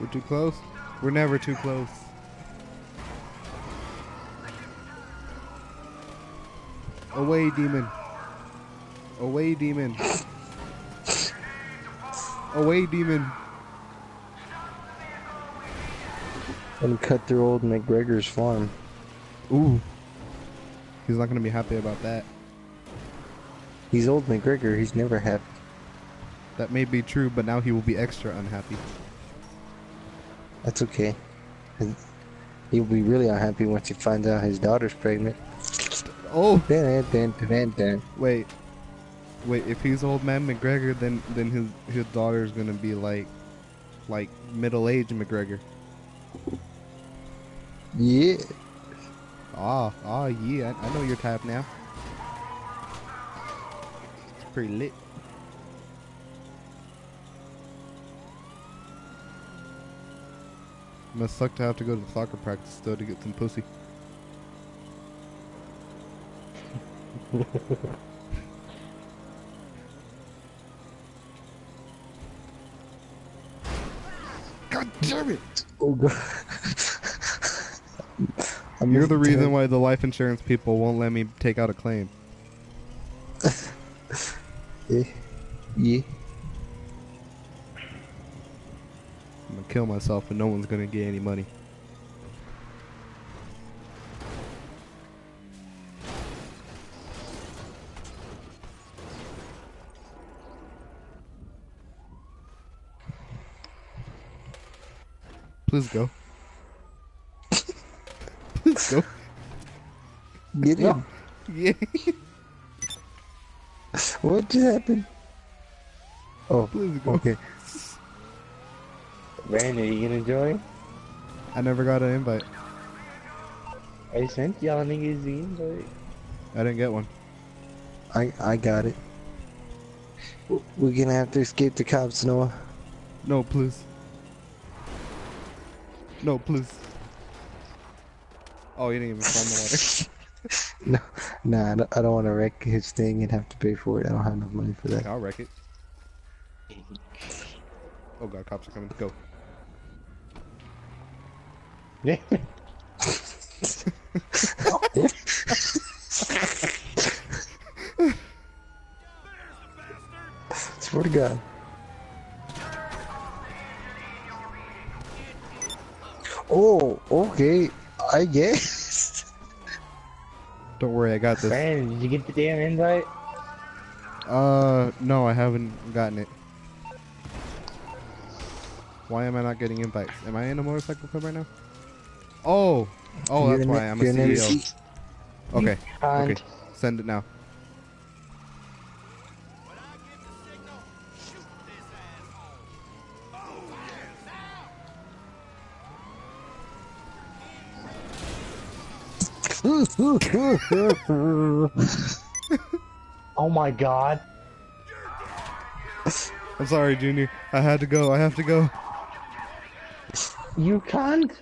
We're too close. We're never too close. Away, demon. Away, demon. Away, demon.
And cut through old McGregor's farm.
Ooh. He's not gonna be happy about that.
He's old McGregor. He's never happy.
That may be true, but now he will be extra unhappy.
That's okay. He'll be really unhappy once he finds out his daughter's pregnant.
Oh,
dun.
wait, wait. If he's old man McGregor, then then his his daughter's gonna be like, like middle aged McGregor.
Yeah.
Ah, ah, yeah. I, I know your type now. It's pretty lit. Must suck to have to go to the soccer practice though to get some pussy. God damn it!
Oh god. I'm [laughs]
You're the
moving
reason
to-
why the life insurance people won't let me take out a claim. [laughs]
Yeah. Yeah.
I'm gonna kill myself and no one's gonna get any money. Please go. Please go.
Get him.
Yeah.
What just happened? Oh,
Please go.
okay.
Brandon, are you gonna join?
I never got an invite.
I sent y'all niggas the invite.
I didn't get one.
I I got it. We're gonna have to escape the cops, Noah.
No, please. No, please. Oh, you didn't even in the water. [laughs]
No, nah, I don't, I don't want to wreck his thing and have to pay for it. I don't have enough money for that.
I'll wreck it. Oh god, cops are coming. Go. Yeah. [laughs]
Swear to God. Oh, okay. I guess.
Don't worry, I got this.
Brandon, did you get the damn invite?
Uh, no, I haven't gotten it. Why am I not getting invites? Am I in a motorcycle club right now? Oh, oh,
You're
that's why I'm a
you're
CEO.
MC. [laughs]
Okay, okay, send it now.
Oh my god.
I'm sorry, Junior. I had to go. I have to go.
You cunt!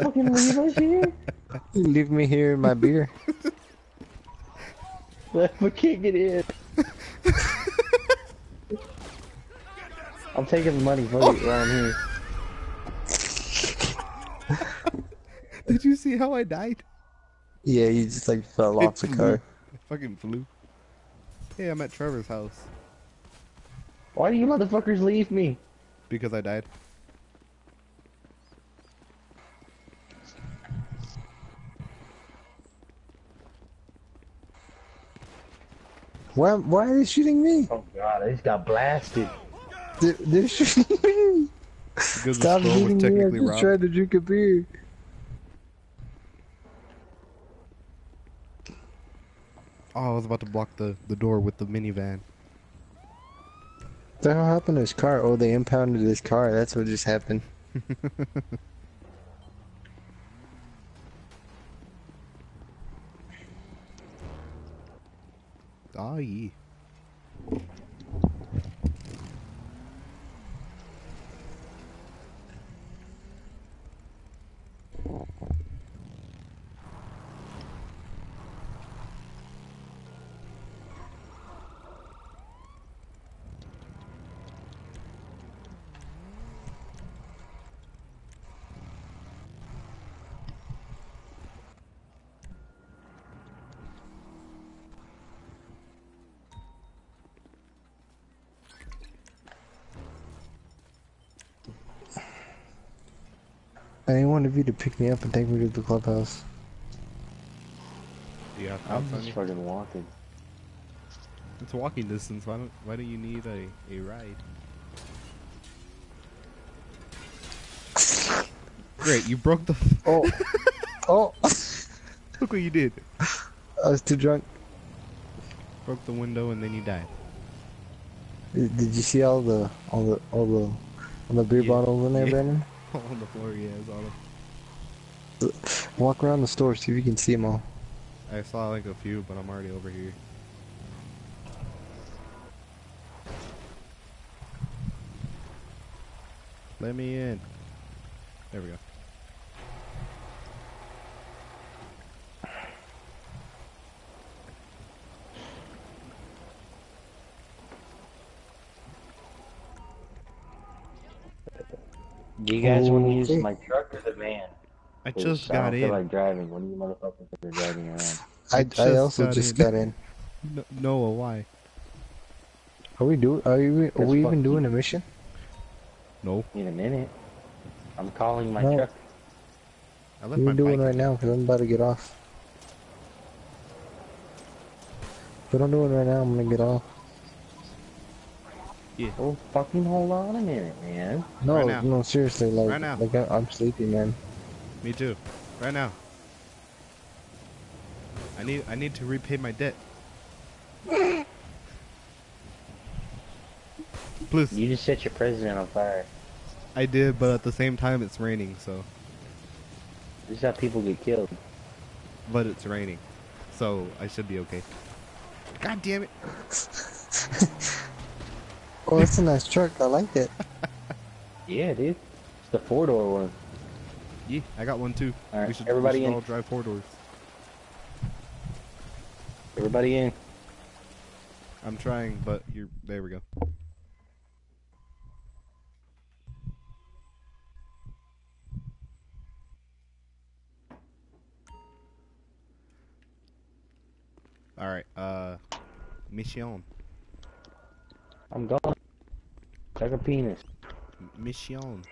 Fucking leave us here?
You leave me here in my beer.
Let me kick it in. [laughs] I'm taking the money, fuck it, while I'm here.
Did you see how I died?
Yeah, you just like fell off the
flew.
car.
I fucking flew. Hey, I'm at Trevor's house
Why do you motherfuckers leave me?
because I died.
Why? Why are they shooting me?
Oh god, I just got blasted.
They're, they're shooting me.
Because
Stop shooting me! I
technically
just
robbed.
tried to drink a beer.
Oh, I was about to block the, the door with the minivan.
What the hell happened to his car? Oh, they impounded his car. That's what just happened. [laughs]
Ah, yeah.
I didn't want of you to pick me up and take me to the clubhouse.
Yeah,
I'm
thoughts on
just
you?
fucking walking.
It's walking distance. Why don't Why do you need a a ride? Great, you broke the.
Oh, [laughs] oh!
Look what you did.
I was too drunk.
Broke the window and then you died.
Did, did you see all the all the all the all the beer
Yeah.
bottles in there,
Yeah.
Brandon? [laughs]
on the floor, yeah, it's on them.
Walk around the store, see if you can see them all.
I saw like a few, but I'm already over here. Let me in. There we go.
Do you guys want to use my truck or the van?
I just
I
got
don't feel
in.
like driving. What are you motherfuckers are driving around?
I, I,
just
also
got
just
in.
got in. [laughs]
No, Noah, why?
Are we do? Are we? Are we even doing a mission?
No,
In a minute. I'm calling my
No.
truck.
I left my
We're doing right now because I'm about to get off. If I don't do it right now, I'm gonna get off.
Oh, fucking hold on a minute, man.
No,
Right
no, seriously, like,
Right now.
like I, I'm sleepy, man.
Me too. Right now. I need I need to repay my debt. Please.
You just set your president on fire.
I did, but at the same time it's raining, so
This is how people get killed.
but it's raining. So I should be okay. God damn it. [laughs]
Oh, that's a nice truck. I like that. [laughs]
Yeah, dude. It's the four door one.
Yeah, I got one too.
All right,
we should,
everybody
we should
in.
all drive four doors.
Everybody in.
I'm trying, but you're there we go. All right, uh, mission,
I'm gone. Like a penis.
mission,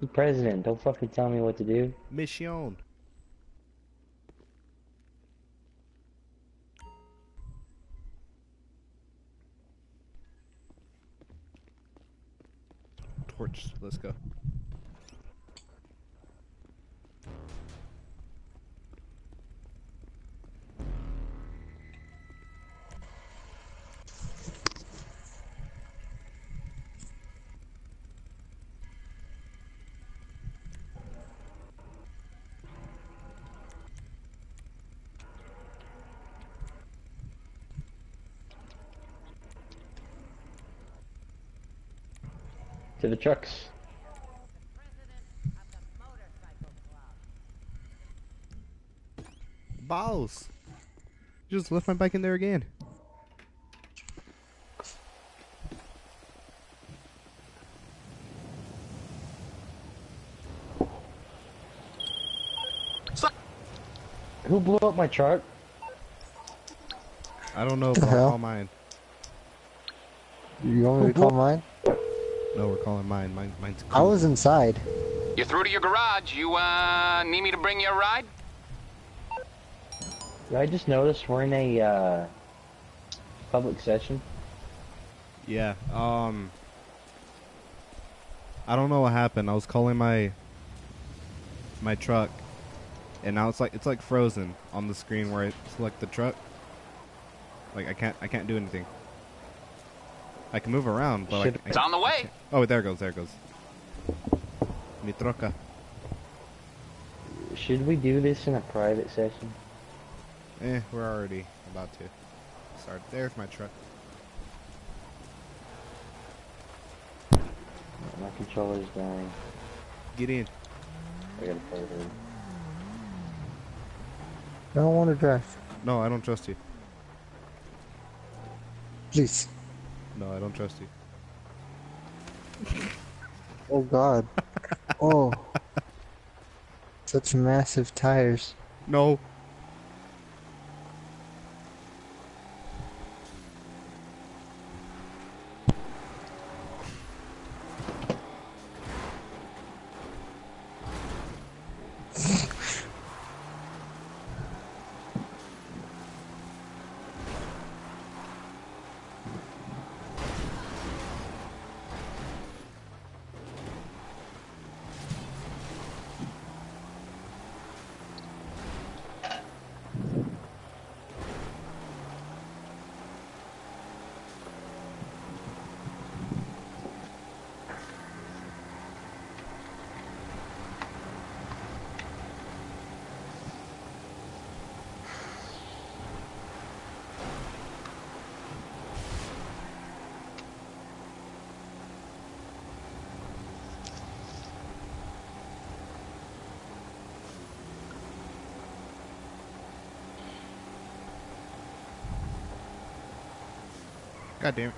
You president. Don't fucking tell me what to do.
mission. Torch, let's go.
To the trucks.
Balls. Just left my bike in there again.
Who blew up my truck?
I don't know,
The
but I'll
hell?
call mine.
You want me to call mine?
No, we're calling mine. Mine, mine's.
I was inside.
You're through to your garage. You, uh, need me to bring you a ride?
Did I just noticed we're in a uh, public session?
Yeah. Um. I don't know what happened. I was calling my my truck, and now it's like it's like frozen on the screen where I select the truck. Like I can't I can't do anything. I can move around, but
Should-
like, I
It's on the way.
oh there it goes there it goes. Mitroka.
Should we do this in a private session?
Eh, we're already about to start. There's my truck.
My controller's dying.
Get in.
I gotta play it.
I don't want to drive.
No, I don't trust you.
Please.
No, I don't trust you. [laughs]
Oh God. oh. [laughs] Such massive tires.
No. God damn it.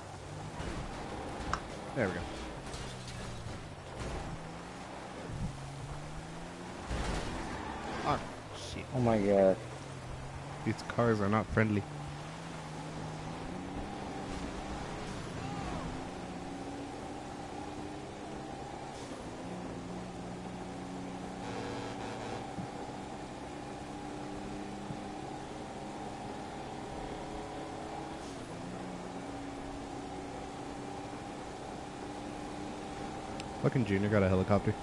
There we go. Oh, shit.
Oh my god.
These cars are not friendly. Fucking Junior got a helicopter.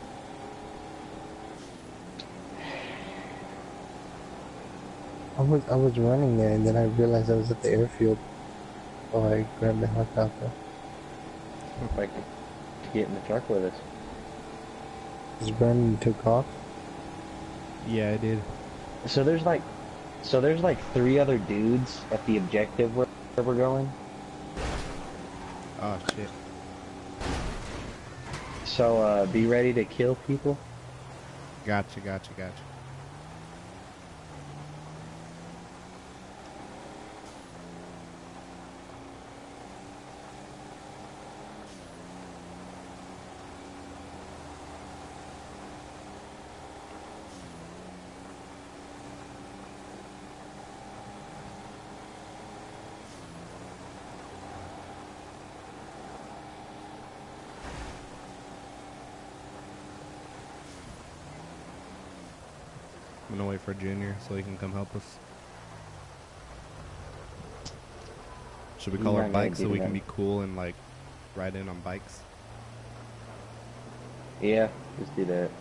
I was I was running there and then I realized I was at the airfield. So I grabbed the helicopter.
Like, to get in the truck with us.
Just Brandon took off.
Yeah, I did.
So there's like, so there's like three other dudes at the objective where, where we're going.
Oh shit.
So uh, be ready to kill people.
Gotcha, gotcha, gotcha. I'm gonna wait for Junior so he can come help us. Should we call our bikes so we can be cool and like ride in on bikes?
Yeah, let's do that.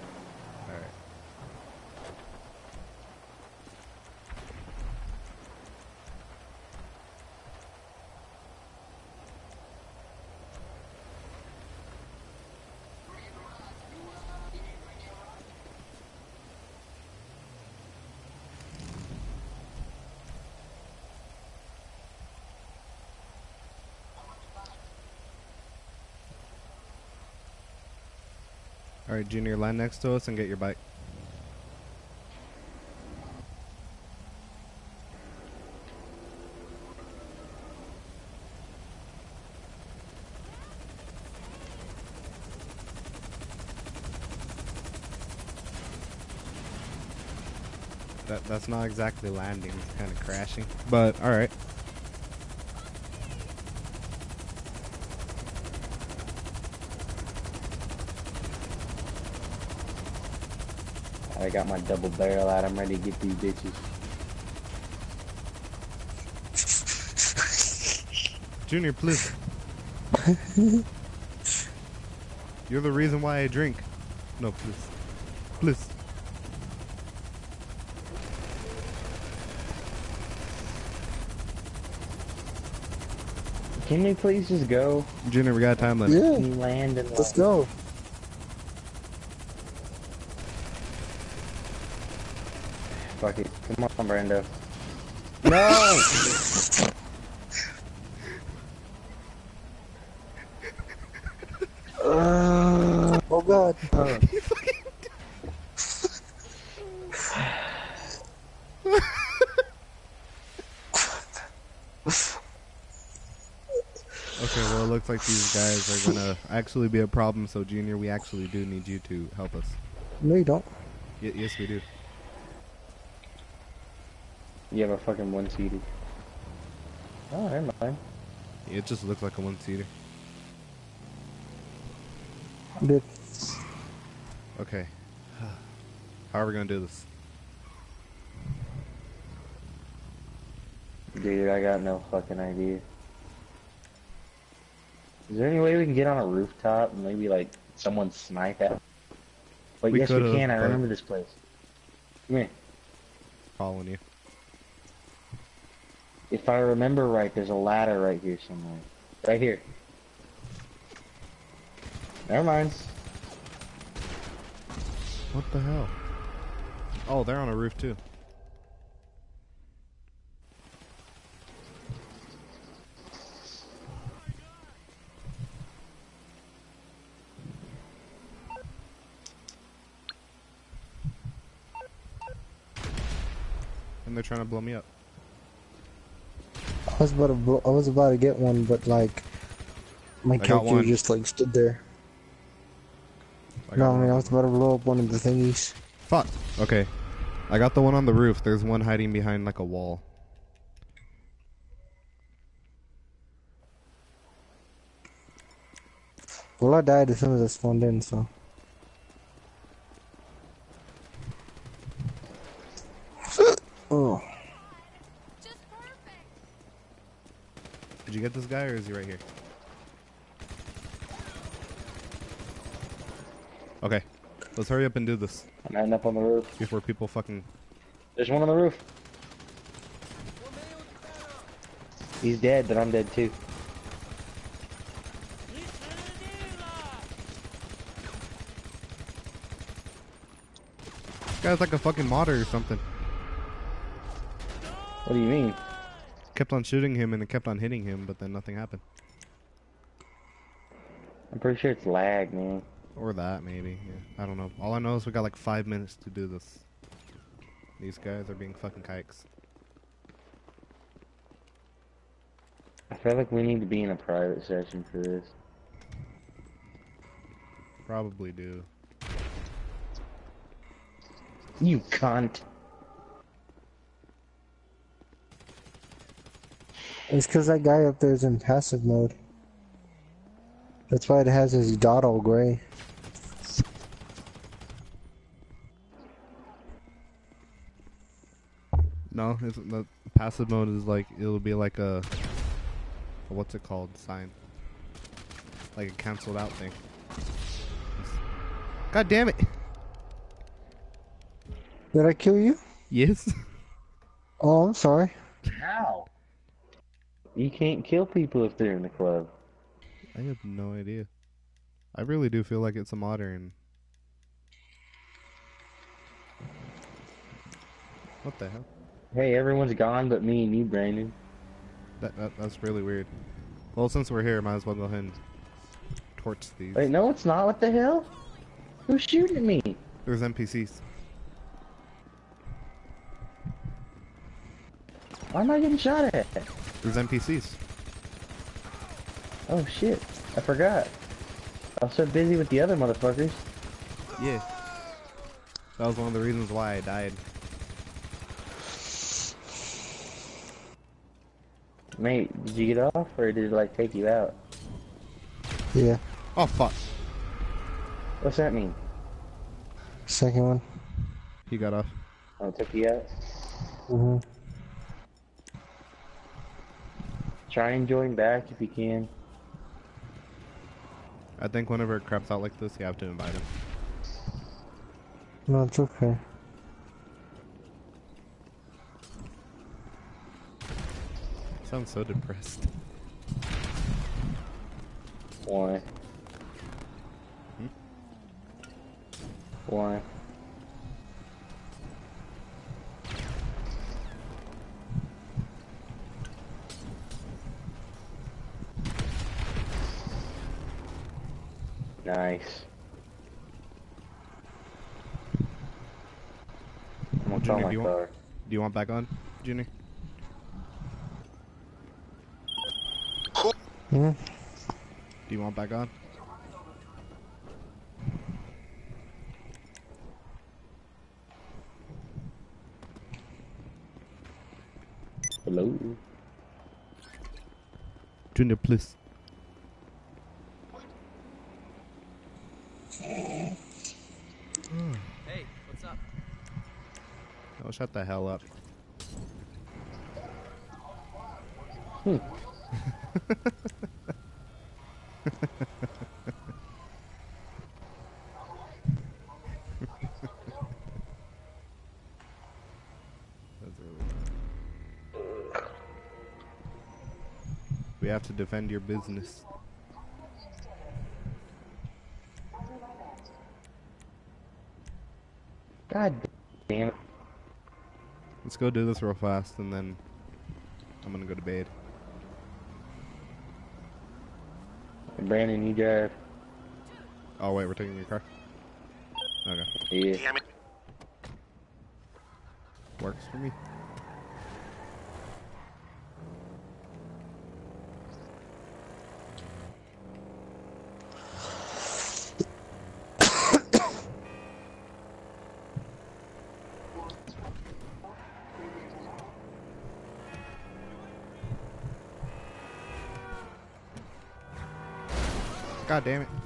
Alright, Junior, land next to us and get your bike. That that's not exactly landing, it's kind of crashing. But all
I got my double barrel out. I'm ready to get these bitches.
Junior, please. [laughs] You're the reason why I drink. No, please. Please.
Can we please just go?
Junior, we got a time limit.
Yeah,
Can you land and
let's go.
Fuck it. Come on, Brando. No!
Uh, oh god. [laughs]
Okay, well, it looks like these guys are gonna actually be a problem. So, Junior, we actually do need you to help us.
No, you don't.
Y- yes, we do.
You have a fucking one seater. Oh, never mind.
It just looks like a one-seater.
Dude,
Okay. How are we gonna do this?
Dude, I got no fucking idea. Is there any way we can get on a rooftop and maybe like someone snipe at? But
We
yes, we can. I remember this place. Come here.
Following you.
If I remember right, there's a ladder right here somewhere. Right here. Never mind.
What the hell? Oh, they're on a roof too. And they're trying to blow me up.
I was about to I was about to get one, but like my
got
character just like stood there.
I
No, I mean I was about to blow up one of the thingies.
Fuck. Okay. I got the one on the roof. There's one hiding behind like a wall.
Well, I died as soon as I spawned in, so. oh,
Did you get this guy or is he right here? Okay. Let's hurry up and do this
I'm heading up on the roof.
before people fucking.
There's one on the roof. He's dead, but I'm dead too.
This guy's like a fucking modder or something.
What do you mean?
Kept on shooting him and it kept on hitting him, but then nothing happened.
I'm pretty sure it's lag, man.
Or that, maybe. Yeah. I don't know. All I know is we got like five minutes to do this. These guys are being fucking kikes.
I feel like we need to be in a private session for this.
Probably do.
You cunt.
It's because that guy up there is in passive mode. That's why it has his dot all gray.
No, it's the passive mode is like it'll be like a, a what's it called sign, like a canceled out thing. God damn it!
Did I kill you?
Yes. [laughs]
Oh, I'm sorry.
How? You can't kill people if they're in the club.
I have no idea. I really do feel like it's a modder. What the hell?
Hey, everyone's gone but me and you, Brandon.
That, that that's really weird. Well, since we're here, might as well go ahead and torch these.
Wait, no, it's not. What the hell? Who's shooting me?
There's NPCs.
Why am I getting shot at?
There's NPCs.
Oh shit, I forgot. I was so busy with the other motherfuckers.
Yeah. That was one of the reasons why I died.
Mate, did you get off or did it like take you out?
Yeah,
Oh fuck!
What's that mean?
second one.
He got off.
Oh, it took you out?
hmm
Try and join back if you can.
I think whenever it craps out like this, you have to invite him.
No, it's okay.
Sounds so depressed.
Why?
Hmm?
Why? Nice. I'm gonna call
Junior,
my
do you want-
car.
Do you want back on, Junior?
Hmm?
Do you want back on?
Hello?
Junior, please.
Hey, what's up?
Oh, shut the hell up. [laughs] We have to defend your business.
God
go do this real fast and then I'm gonna go to bed.
Brandon, you drive.
Oh wait, we're taking your car? Okay.
Yeah.
Works for me. God damn it.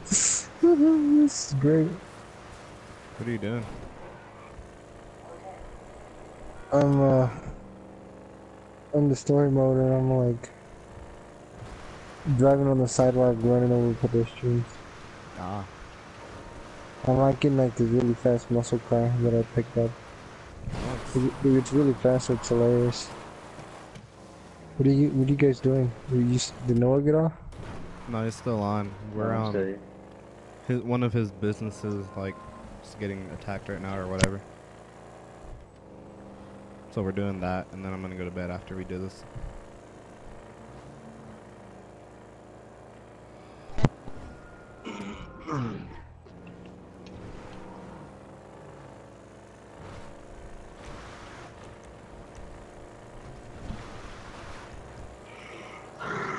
This is great.
What are you doing?
I'm uh in the story mode and I'm like driving on the sidewalk running over pedestrians.
Ah.
I'm like in like this really fast muscle car that I picked up. It- it- It's really fast, so it's hilarious. What are you what are you guys doing? Are you did Noah get off?
No, he's still on. We're
I'm
um his one of his businesses like is getting attacked right now or whatever. So we're doing that and then I'm gonna go to bed after we do this.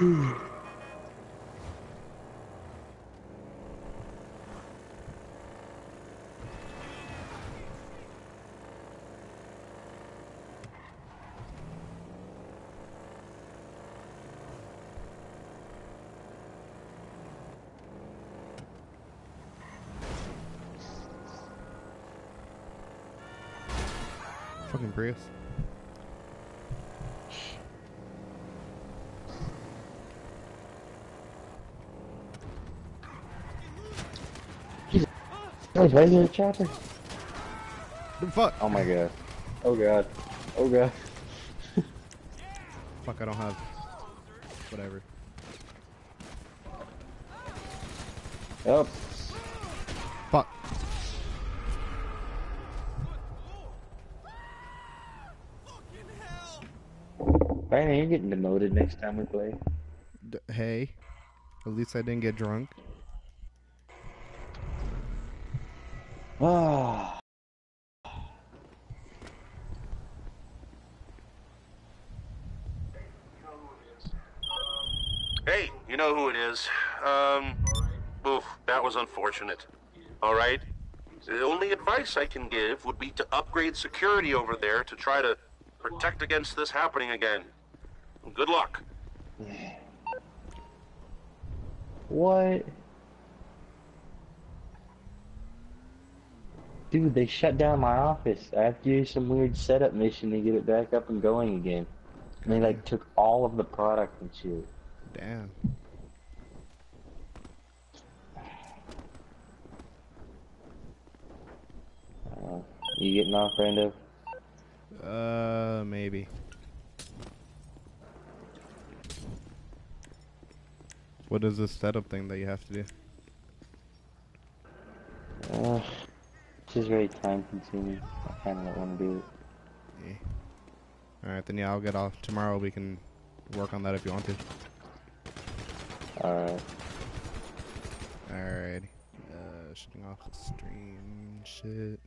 [clears throat] Fucking Prius.
Oh, is right here, chopper.
The fuck?
Oh my god. Oh god. Oh god. [laughs]
Fuck, I don't have. Whatever.
Oh. Getting demoted next time we play.
D- hey. At least I didn't get drunk.
Ah.
Hey, you know who it is. Um, oof, that was unfortunate. All right? The only advice I can give would be to upgrade security over there to try to protect against this happening again. Good luck.
What? Dude, they shut down my office. I have to do some weird setup mission to get it back up and going again. And they like took all of the product and shit.
Damn.
Uh, you getting off, Brando?
Uh, maybe. What is this setup thing that you have to do?
Uh, it's just very time consuming. I kind of don't want to do it.
Yeah. Alright, then yeah, I'll get off. Tomorrow we can work on that if you want to.
Alright.
Alrighty. Uh, shutting off the stream shit.